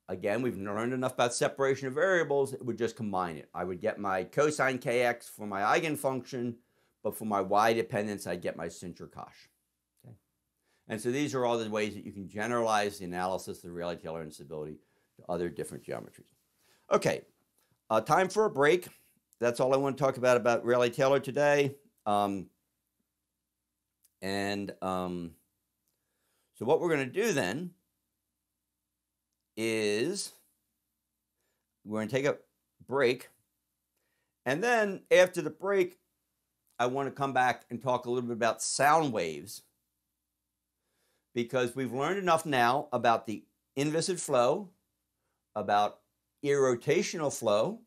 Again, we've learned enough about separation of variables, it would just combine it. I would get my cosine kx for my eigenfunction, but for my y dependence, I'd get my Sinter-Koch. And so these are all the ways that you can generalize the analysis of the Rayleigh-Taylor instability to other different geometries. Okay, uh, time for a break. That's all I want to talk about about Rayleigh-Taylor today. Um, and um, so what we're going to do then is we're going to take a break. And then after the break, I want to come back and talk a little bit about sound waves because we've learned enough now about the inviscid flow, about irrotational flow.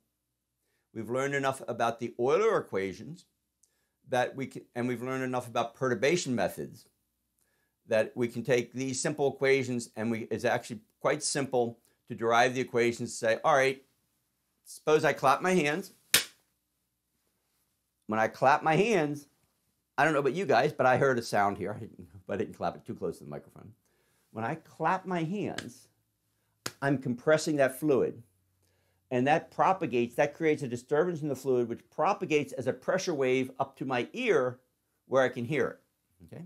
We've learned enough about the Euler equations that we can, and we've learned enough about perturbation methods that we can take these simple equations and we it's actually quite simple to derive the equations to say, all right, suppose I clap my hands. When I clap my hands, I don't know about you guys, but I heard a sound here, but I didn't clap it too close to the microphone. When I clap my hands, I'm compressing that fluid and that propagates, that creates a disturbance in the fluid, which propagates as a pressure wave up to my ear where I can hear it. Okay?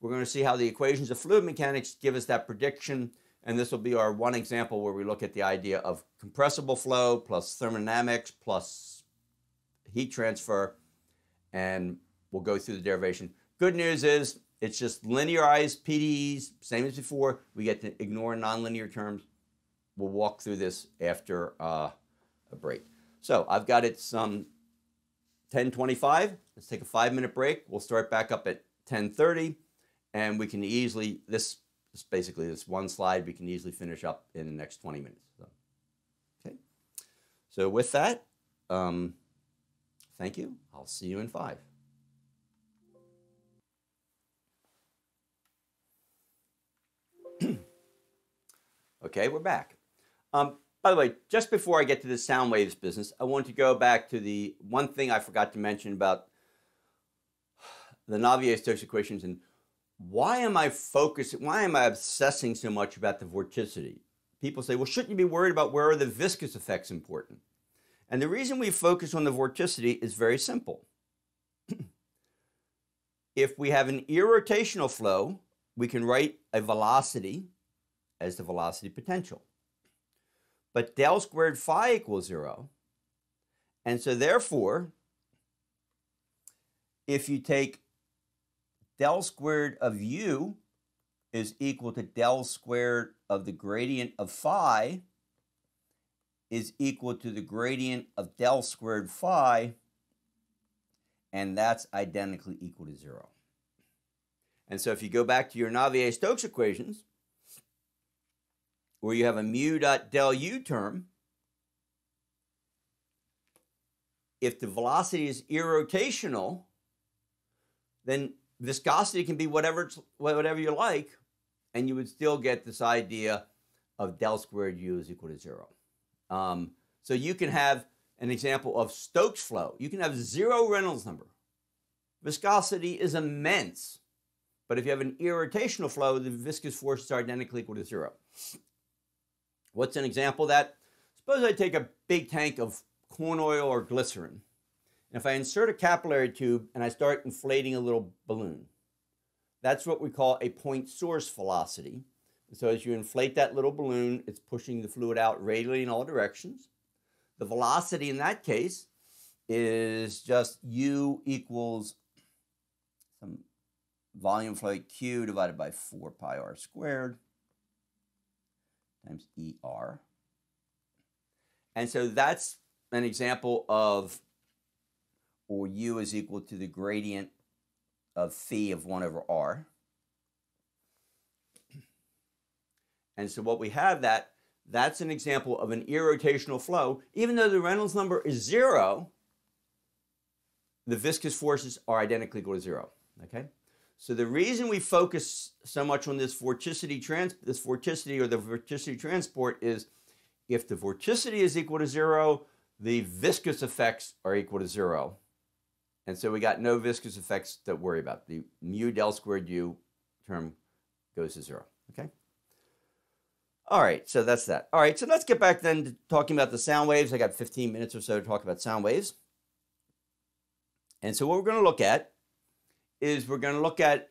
We're going to see how the equations of fluid mechanics give us that prediction, and this will be our one example where we look at the idea of compressible flow plus thermodynamics plus heat transfer, and we'll go through the derivation. Good news is it's just linearized PDEs, same as before. We get to ignore nonlinear terms we'll walk through this after uh, a break. So I've got it some 10:25. Let's take a five minute break. We'll start back up at 10:30, and we can easily this is basically this one slide. We can easily finish up in the next 20 minutes. So, okay. So with that, um, thank you. I'll see you in five. Okay, we're back. Um, by the way, just before I get to the sound waves business, I want to go back to the one thing I forgot to mention about the Navier-Stokes equations and why am I focusing, why am I obsessing so much about the vorticity? People say, well, shouldn't you be worried about where are the viscous effects important? And the reason we focus on the vorticity is very simple. if we have an irrotational flow, we can write a velocity as the velocity potential. But del squared phi equals zero. And so therefore, if you take del squared of u is equal to del squared of the gradient of phi is equal to the gradient of del squared phi, and that's identically equal to zero. And so if you go back to your Navier-Stokes equations, where you have a mu dot del u term, if the velocity is irrotational, then viscosity can be whatever whatever you like, and you would still get this idea of del squared u is equal to zero. Um, so you can have an example of Stokes flow. You can have zero Reynolds number. Viscosity is immense. But if you have an irrotational flow, the viscous forces are identically equal to zero. What's an example of that? Suppose I take a big tank of corn oil or glycerin, and if I insert a capillary tube and I start inflating a little balloon, that's what we call a point source velocity. So as you inflate that little balloon, it's pushing the fluid out radially in all directions. The velocity in that case is just u equals some volume flow q divided by 4 pi r squared times er. And so that's an example of, or u is equal to the gradient of phi of 1 over r. And so what we have that, that's an example of an irrotational flow. Even though the Reynolds number is zero, the viscous forces are identically equal to zero, okay? So the reason we focus so much on this vorticity trans this vorticity or the vorticity transport is if the vorticity is equal to zero, the viscous effects are equal to zero. And so we got no viscous effects to worry about. The mu del squared u term goes to zero. Okay? All right, so that's that. All right, so let's get back then to talking about the sound waves. I got 15 minutes or so to talk about sound waves. And so what we're going to look at is we're going to look at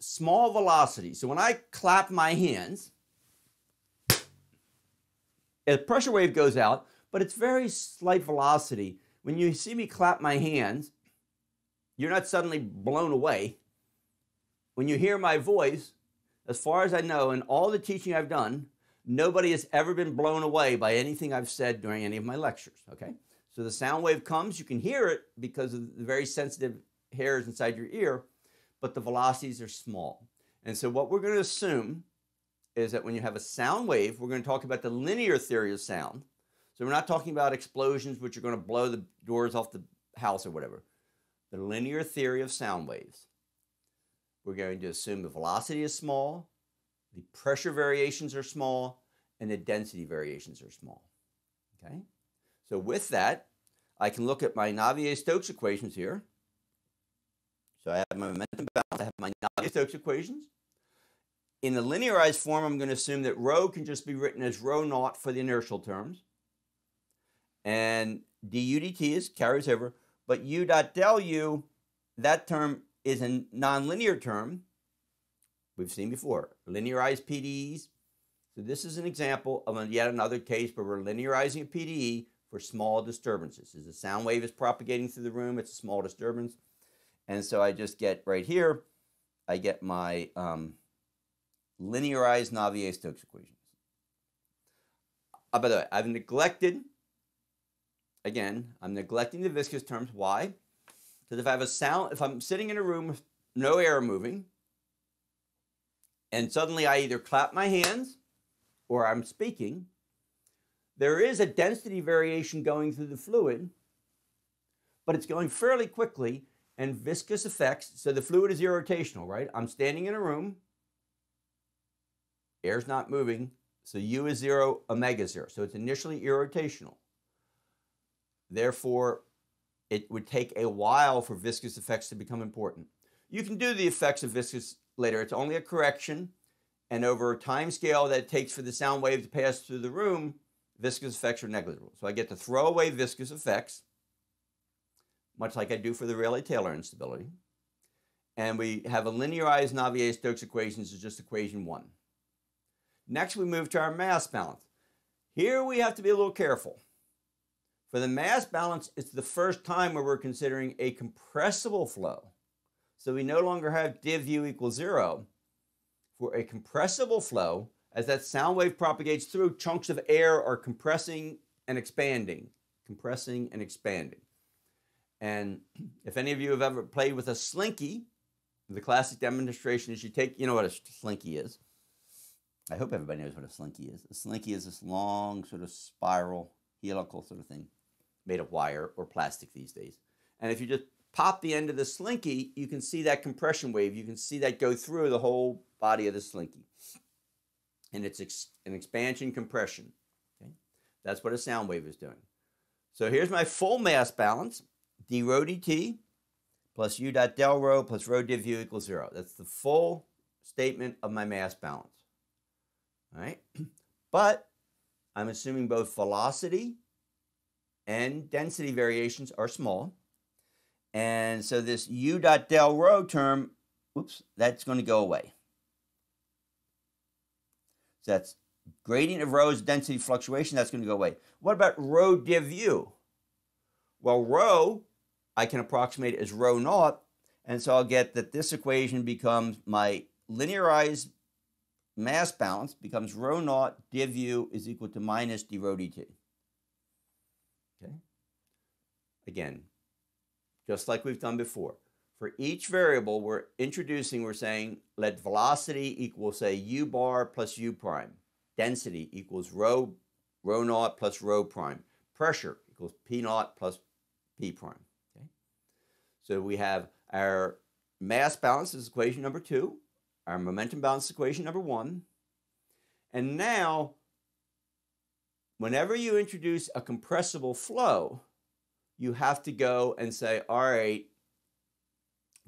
small velocity. So when I clap my hands, a pressure wave goes out, but it's very slight velocity. When you see me clap my hands, you're not suddenly blown away. When you hear my voice, as far as I know, in all the teaching I've done, nobody has ever been blown away by anything I've said during any of my lectures, okay? So the sound wave comes, you can hear it because of the very sensitive hairs inside your ear, but the velocities are small. And so what we're going to assume is that when you have a sound wave, we're going to talk about the linear theory of sound. So we're not talking about explosions which are going to blow the doors off the house or whatever. The linear theory of sound waves. We're going to assume the velocity is small, the pressure variations are small, and the density variations are small. Okay? So with that, I can look at my Navier-Stokes equations here. So I have my momentum balance, I have my Navier-Stokes equations. In the linearized form, I'm going to assume that rho can just be written as rho naught for the inertial terms. And du dt is carries over, but u dot del u, that term is a nonlinear term. We've seen before, linearized PDEs. So this is an example of yet another case where we're linearizing a PDE for small disturbances. As the sound wave is propagating through the room, it's a small disturbance. And so I just get right here, I get my um, linearized Navier-Stokes equations. Uh, by the way, I've neglected, again, I'm neglecting the viscous terms. Why? Because if I have a sound, if I'm sitting in a room with no air moving, and suddenly I either clap my hands or I'm speaking, there is a density variation going through the fluid, but it's going fairly quickly and viscous effects. So the fluid is irrotational, right? I'm standing in a room, air's not moving, So u is 0, omega is 0. So it's initially irrotational. Therefore, it would take a while for viscous effects to become important. You can do the effects of viscous later. It's only a correction. And over a time scale that it takes for the sound wave to pass through the room, viscous effects are negligible. So I get to throw away viscous effects, much like I do for the Rayleigh-Taylor instability. And we have a linearized Navier-Stokes equation. Is just equation one. Next, we move to our mass balance. Here we have to be a little careful. For the mass balance, it's the first time where we're considering a compressible flow. So we no longer have div u equals zero. For a compressible flow, as that sound wave propagates through, chunks of air are compressing and expanding, compressing and expanding. And if any of you have ever played with a slinky, the classic demonstration is you take, you know what a slinky is. I hope everybody knows what a slinky is. A slinky is this long, sort of spiral, helical sort of thing made of wire or plastic these days. And if you just pop the end of the slinky, you can see that compression wave. You can see that go through the whole body of the slinky. And it's ex an expansion compression. Okay? That's what a sound wave is doing. So here's my full mass balance, d rho dt plus u dot del rho plus rho div u equals zero. That's the full statement of my mass balance. All right? But I'm assuming both velocity and density variations are small. And so this u dot del rho term, oops, that's going to go away. So that's gradient of rho is density fluctuation, that's going to go away. What about rho div u? Well, rho I can approximate as rho naught, and so I'll get that this equation becomes my linearized mass balance becomes rho naught div u is equal to minus d rho dt. Okay. Again, just like we've done before. For each variable we're introducing, we're saying let velocity equal, say, u bar plus u prime. Density equals rho, rho naught plus rho prime. Pressure equals p naught plus p prime. Okay? So we have our mass balance is equation number two, our momentum balance is equation number one. And now, whenever you introduce a compressible flow, you have to go and say, all right,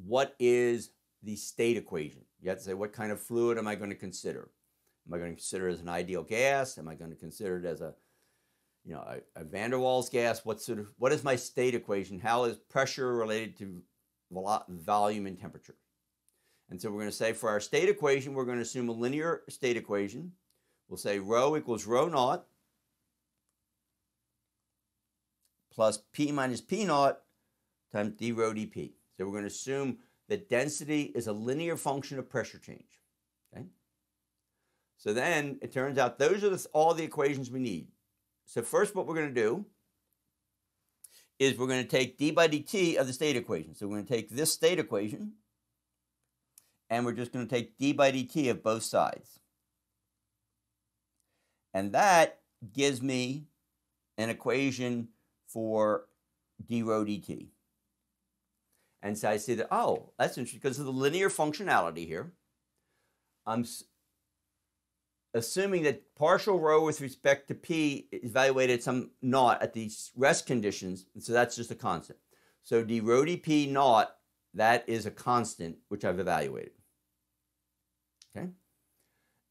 what is the state equation? You have to say, what kind of fluid am I going to consider? Am I going to consider it as an ideal gas? Am I going to consider it as a, you know, a, a van der Waals gas? What sort of, what is my state equation? How is pressure related to volume and temperature? And so we're going to say for our state equation, we're going to assume a linear state equation. We'll say rho equals rho naught plus P minus P naught times d rho dP. So we're going to assume that density is a linear function of pressure change. Okay. So then it turns out those are the, all the equations we need. So first what we're going to do is we're going to take d by dt of the state equation. So we're going to take this state equation and we're just going to take d by dt of both sides. And that gives me an equation for d rho dt. And so I see that, oh, that's interesting because of the linear functionality here. I'm assuming that partial rho with respect to p is evaluated some naught at these rest conditions, and so that's just a constant. So d rho dp naught, that is a constant which I've evaluated. Okay?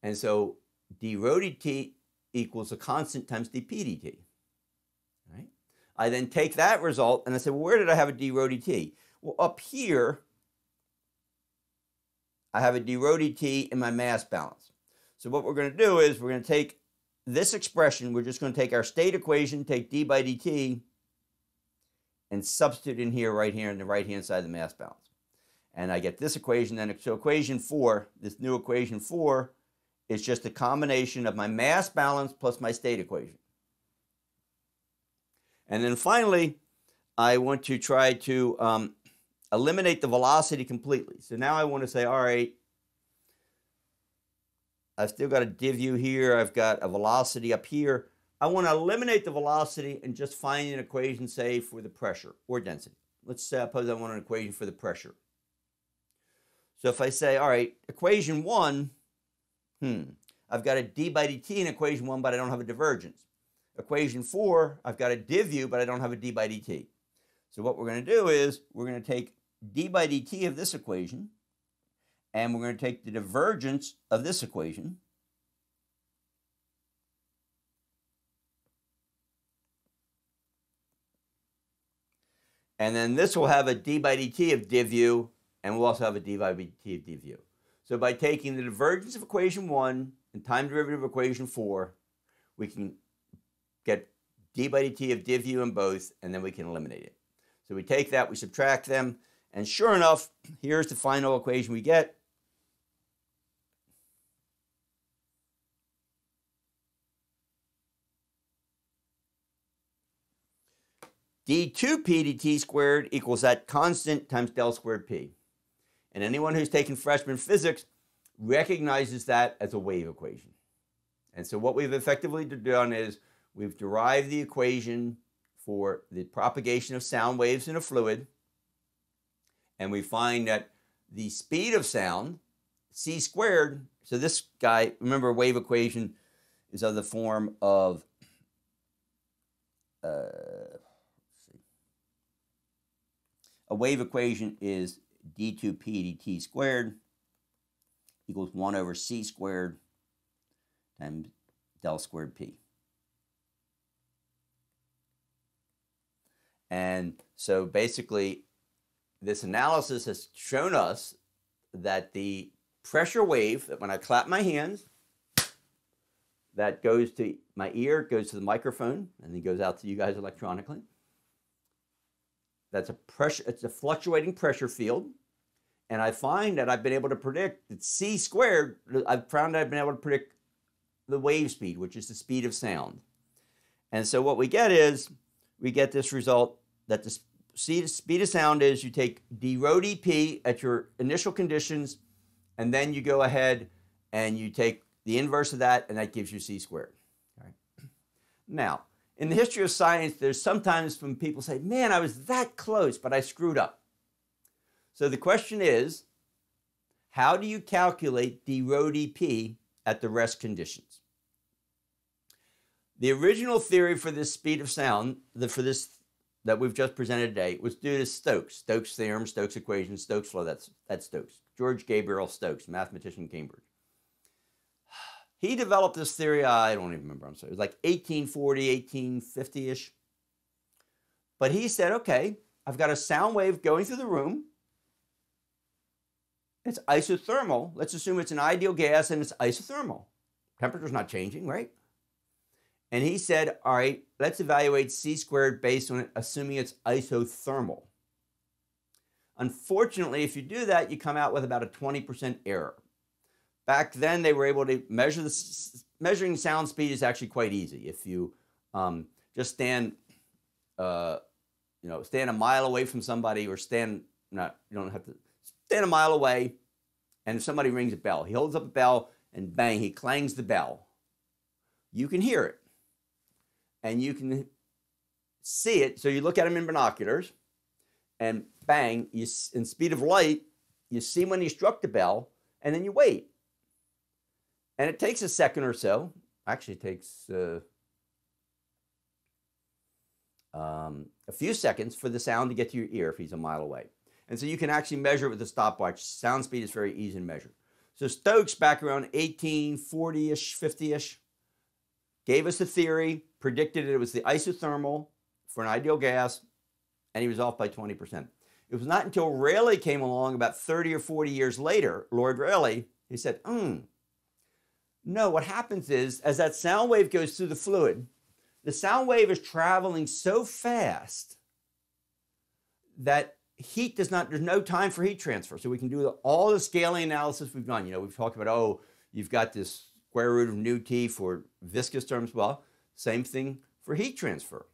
And so d rho dt equals a constant times dp dt. I then take that result and I say, well, where did I have a d rho dt? Well, up here, I have a d rho dt in my mass balance. So what we're going to do is we're going to take this expression, we're just going to take our state equation, take d by dt, and substitute in here, right here, in the right-hand side of the mass balance. And I get this equation, then, so equation 4, this new equation 4, is just a combination of my mass balance plus my state equation. And then finally, I want to try to um, eliminate the velocity completely. So now I want to say, all right, I've still got a div u here. I've got a velocity up here. I want to eliminate the velocity and just find an equation, say, for the pressure or density. Let's suppose I want an equation for the pressure. So if I say, all right, equation one, hmm, I've got a d by dt in equation 1, but I don't have a divergence. Equation 4, I've got a div u, but I don't have a d by dt. So what we're going to do is we're going to take d by dt of this equation, and we're going to take the divergence of this equation, and then this will have a d by dt of div u, and we'll also have a d by dt of div u. So by taking the divergence of equation 1 and time derivative of equation 4, we can get d by dt of div u in both, and then we can eliminate it. So we take that, we subtract them, and sure enough, here's the final equation we get. D2p dt squared equals that constant times del squared p. And anyone who's taken freshman physics recognizes that as a wave equation. And so what we've effectively done is we've derived the equation for the propagation of sound waves in a fluid, and we find that the speed of sound, c squared, so this guy, remember wave equation is of the form of, uh, a wave equation is d2p dt squared equals 1 over c squared times del squared p. And so basically, this analysis has shown us that the pressure wave, that when I clap my hands, that goes to my ear, goes to the microphone, and then goes out to you guys electronically. That's a pressure, it's a fluctuating pressure field. And I find that I've been able to predict that c squared, I've found that I've been able to predict the wave speed, which is the speed of sound. And so what we get is we get this result that the speed of sound is you take d rho dp at your initial conditions, and then you go ahead and you take the inverse of that, and that gives you c squared. Now, in the history of science, there's sometimes when people say, man, I was that close, but I screwed up. So the question is, how do you calculate d rho dp at the rest conditions? The original theory for this speed of sound, the, for this that we've just presented today, was due to Stokes, Stokes theorem, Stokes equation, Stokes law. That's that's Stokes. George Gabriel Stokes, mathematician, Cambridge. He developed this theory. Uh, I don't even remember. I'm sorry. It was like 1840, 1850 ish. But he said, okay, I've got a sound wave going through the room. It's isothermal. Let's assume it's an ideal gas and it's isothermal. Temperature's not changing, right? And he said, all right, let's evaluate c squared based on it, assuming it's isothermal. Unfortunately, if you do that, you come out with about a 20% error. Back then, they were able to measure the measuring sound speed is actually quite easy. If you um, just stand, uh, you know, stand a mile away from somebody, or stand not, you don't have to stand a mile away, and if somebody rings a bell, he holds up a bell and bang, he clangs the bell. You can hear it and you can see it. So you look at him in binoculars, and bang, you, in speed of light, you see when he struck the bell, and then you wait. And it takes a second or so. Actually, takes uh, um, a few seconds for the sound to get to your ear if he's a mile away. And so you can actually measure it with a stopwatch. Sound speed is very easy to measure. So Stokes, back around 1840 ish, 50 ish, gave us a theory, predicted it was the isothermal for an ideal gas, and he was off by 20%. It was not until Rayleigh came along about 30 or 40 years later, Lord Rayleigh, he said, hmm, no, what happens is as that sound wave goes through the fluid, the sound wave is traveling so fast that heat does not, there's no time for heat transfer. So we can do all the scaling analysis we've done. You know, we've talked about, oh, you've got this square root of nu t for viscous terms. Well, same thing for heat transfer.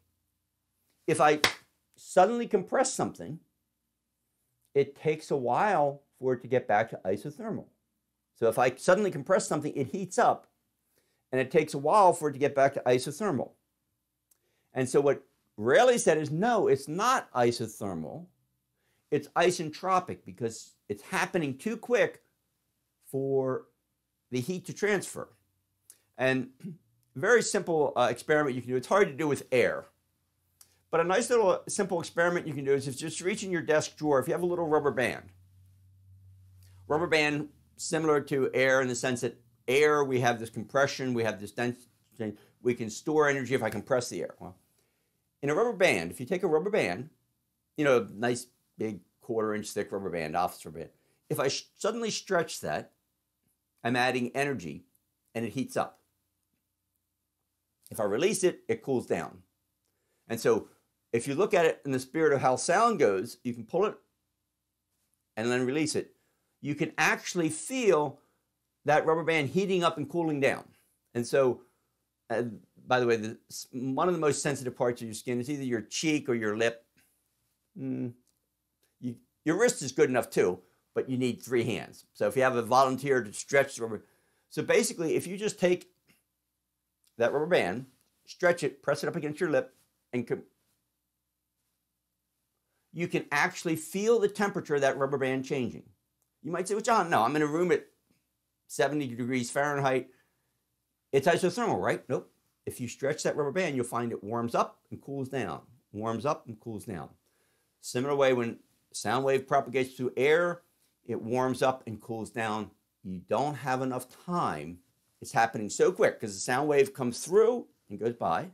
If I suddenly compress something, it takes a while for it to get back to isothermal. So if I suddenly compress something, it heats up, and it takes a while for it to get back to isothermal. And so what Rayleigh said is no, it's not isothermal. It's isentropic because it's happening too quick for the heat to transfer. And very simple uh, experiment you can do. It's hard to do with air. But a nice little simple experiment you can do is if just reach in your desk drawer, if you have a little rubber band. Rubber band similar to air in the sense that air, we have this compression, we have this density, we can store energy if I compress the air. Well, in a rubber band, if you take a rubber band, you know, nice big quarter inch thick rubber band, office rubber band, if I sh- suddenly stretch that, I'm adding energy and it heats up. If I release it, it cools down. And so if you look at it in the spirit of how sound goes, you can pull it and then release it. You can actually feel that rubber band heating up and cooling down. And so, uh, by the way, the, one of the most sensitive parts of your skin is either your cheek or your lip. Mm, you, your wrist is good enough too, but you need three hands. So if you have a volunteer to stretch the rubber, so basically, if you just take that rubber band, stretch it, press it up against your lip, and com- you can actually feel the temperature of that rubber band changing. You might say, well, John, no, I'm in a room at 70 degrees Fahrenheit. It's isothermal, right? Nope. If you stretch that rubber band, you'll find it warms up and cools down, warms up and cools down. Similar way when sound wave propagates through air, it warms up and cools down. You don't have enough time. It's happening so quick because the sound wave comes through and goes by.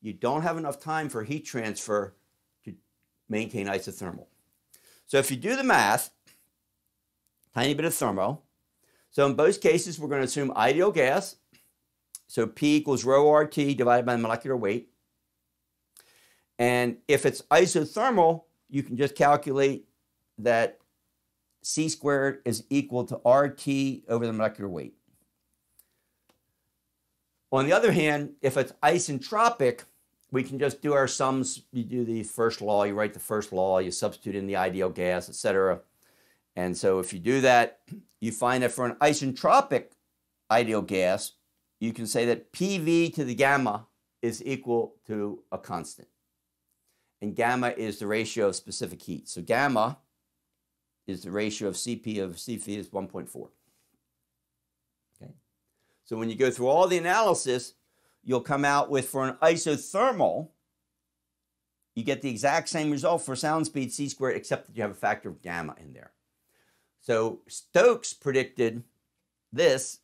You don't have enough time for heat transfer to maintain isothermal. So if you do the math, tiny bit of thermo. So in both cases, we're going to assume ideal gas. So P equals rho RT divided by the molecular weight. And if it's isothermal, you can just calculate that C squared is equal to RT over the molecular weight. On the other hand, if it's isentropic, we can just do our sums. You do the first law, you write the first law, you substitute in the ideal gas, etc. And so if you do that, you find that for an isentropic ideal gas, you can say that PV to the gamma is equal to a constant. And gamma is the ratio of specific heat. So gamma is the ratio of Cp of Cv is 1.4. Okay. So when you go through all the analysis, you'll come out with for an isothermal, you get the exact same result for sound speed c squared, except that you have a factor of gamma in there. So Stokes predicted this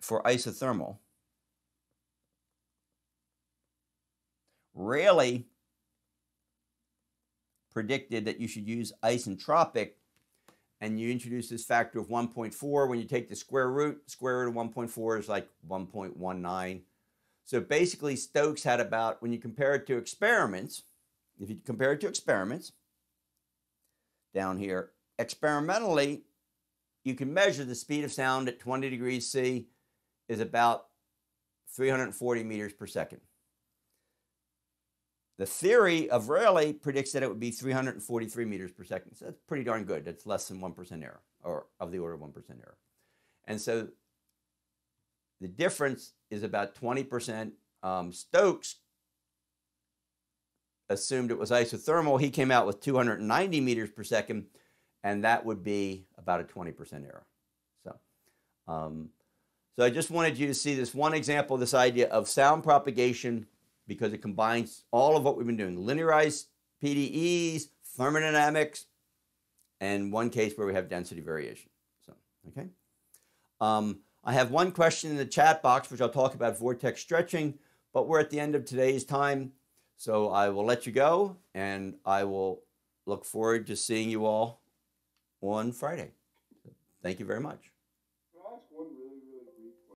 for isothermal. Rayleigh predicted that you should use isentropic and you introduce this factor of 1.4. When you take the square root, square root of 1.4 is like 1.19. So basically, Stokes had about, when you compare it to experiments, if you compare it to experiments, down here, experimentally, you can measure the speed of sound at 20 degrees C is about 340 meters per second. The theory of Rayleigh predicts that it would be 343 meters per second. So that's pretty darn good. That's less than 1% error, or of the order of 1% error. And so the difference is about 20%. Um, Stokes assumed it was isothermal. He came out with 290 meters per second, and that would be about a 20% error. So, um, so I just wanted you to see this one example this idea of sound propagation because it combines all of what we've been doing linearized PDEs, thermodynamics, and one case where we have density variation. So, okay. Um, I have one question in the chat box, which I'll talk about vortex stretching, but we're at the end of today's time. So I will let you go and I will look forward to seeing you all on Friday. Thank you very much.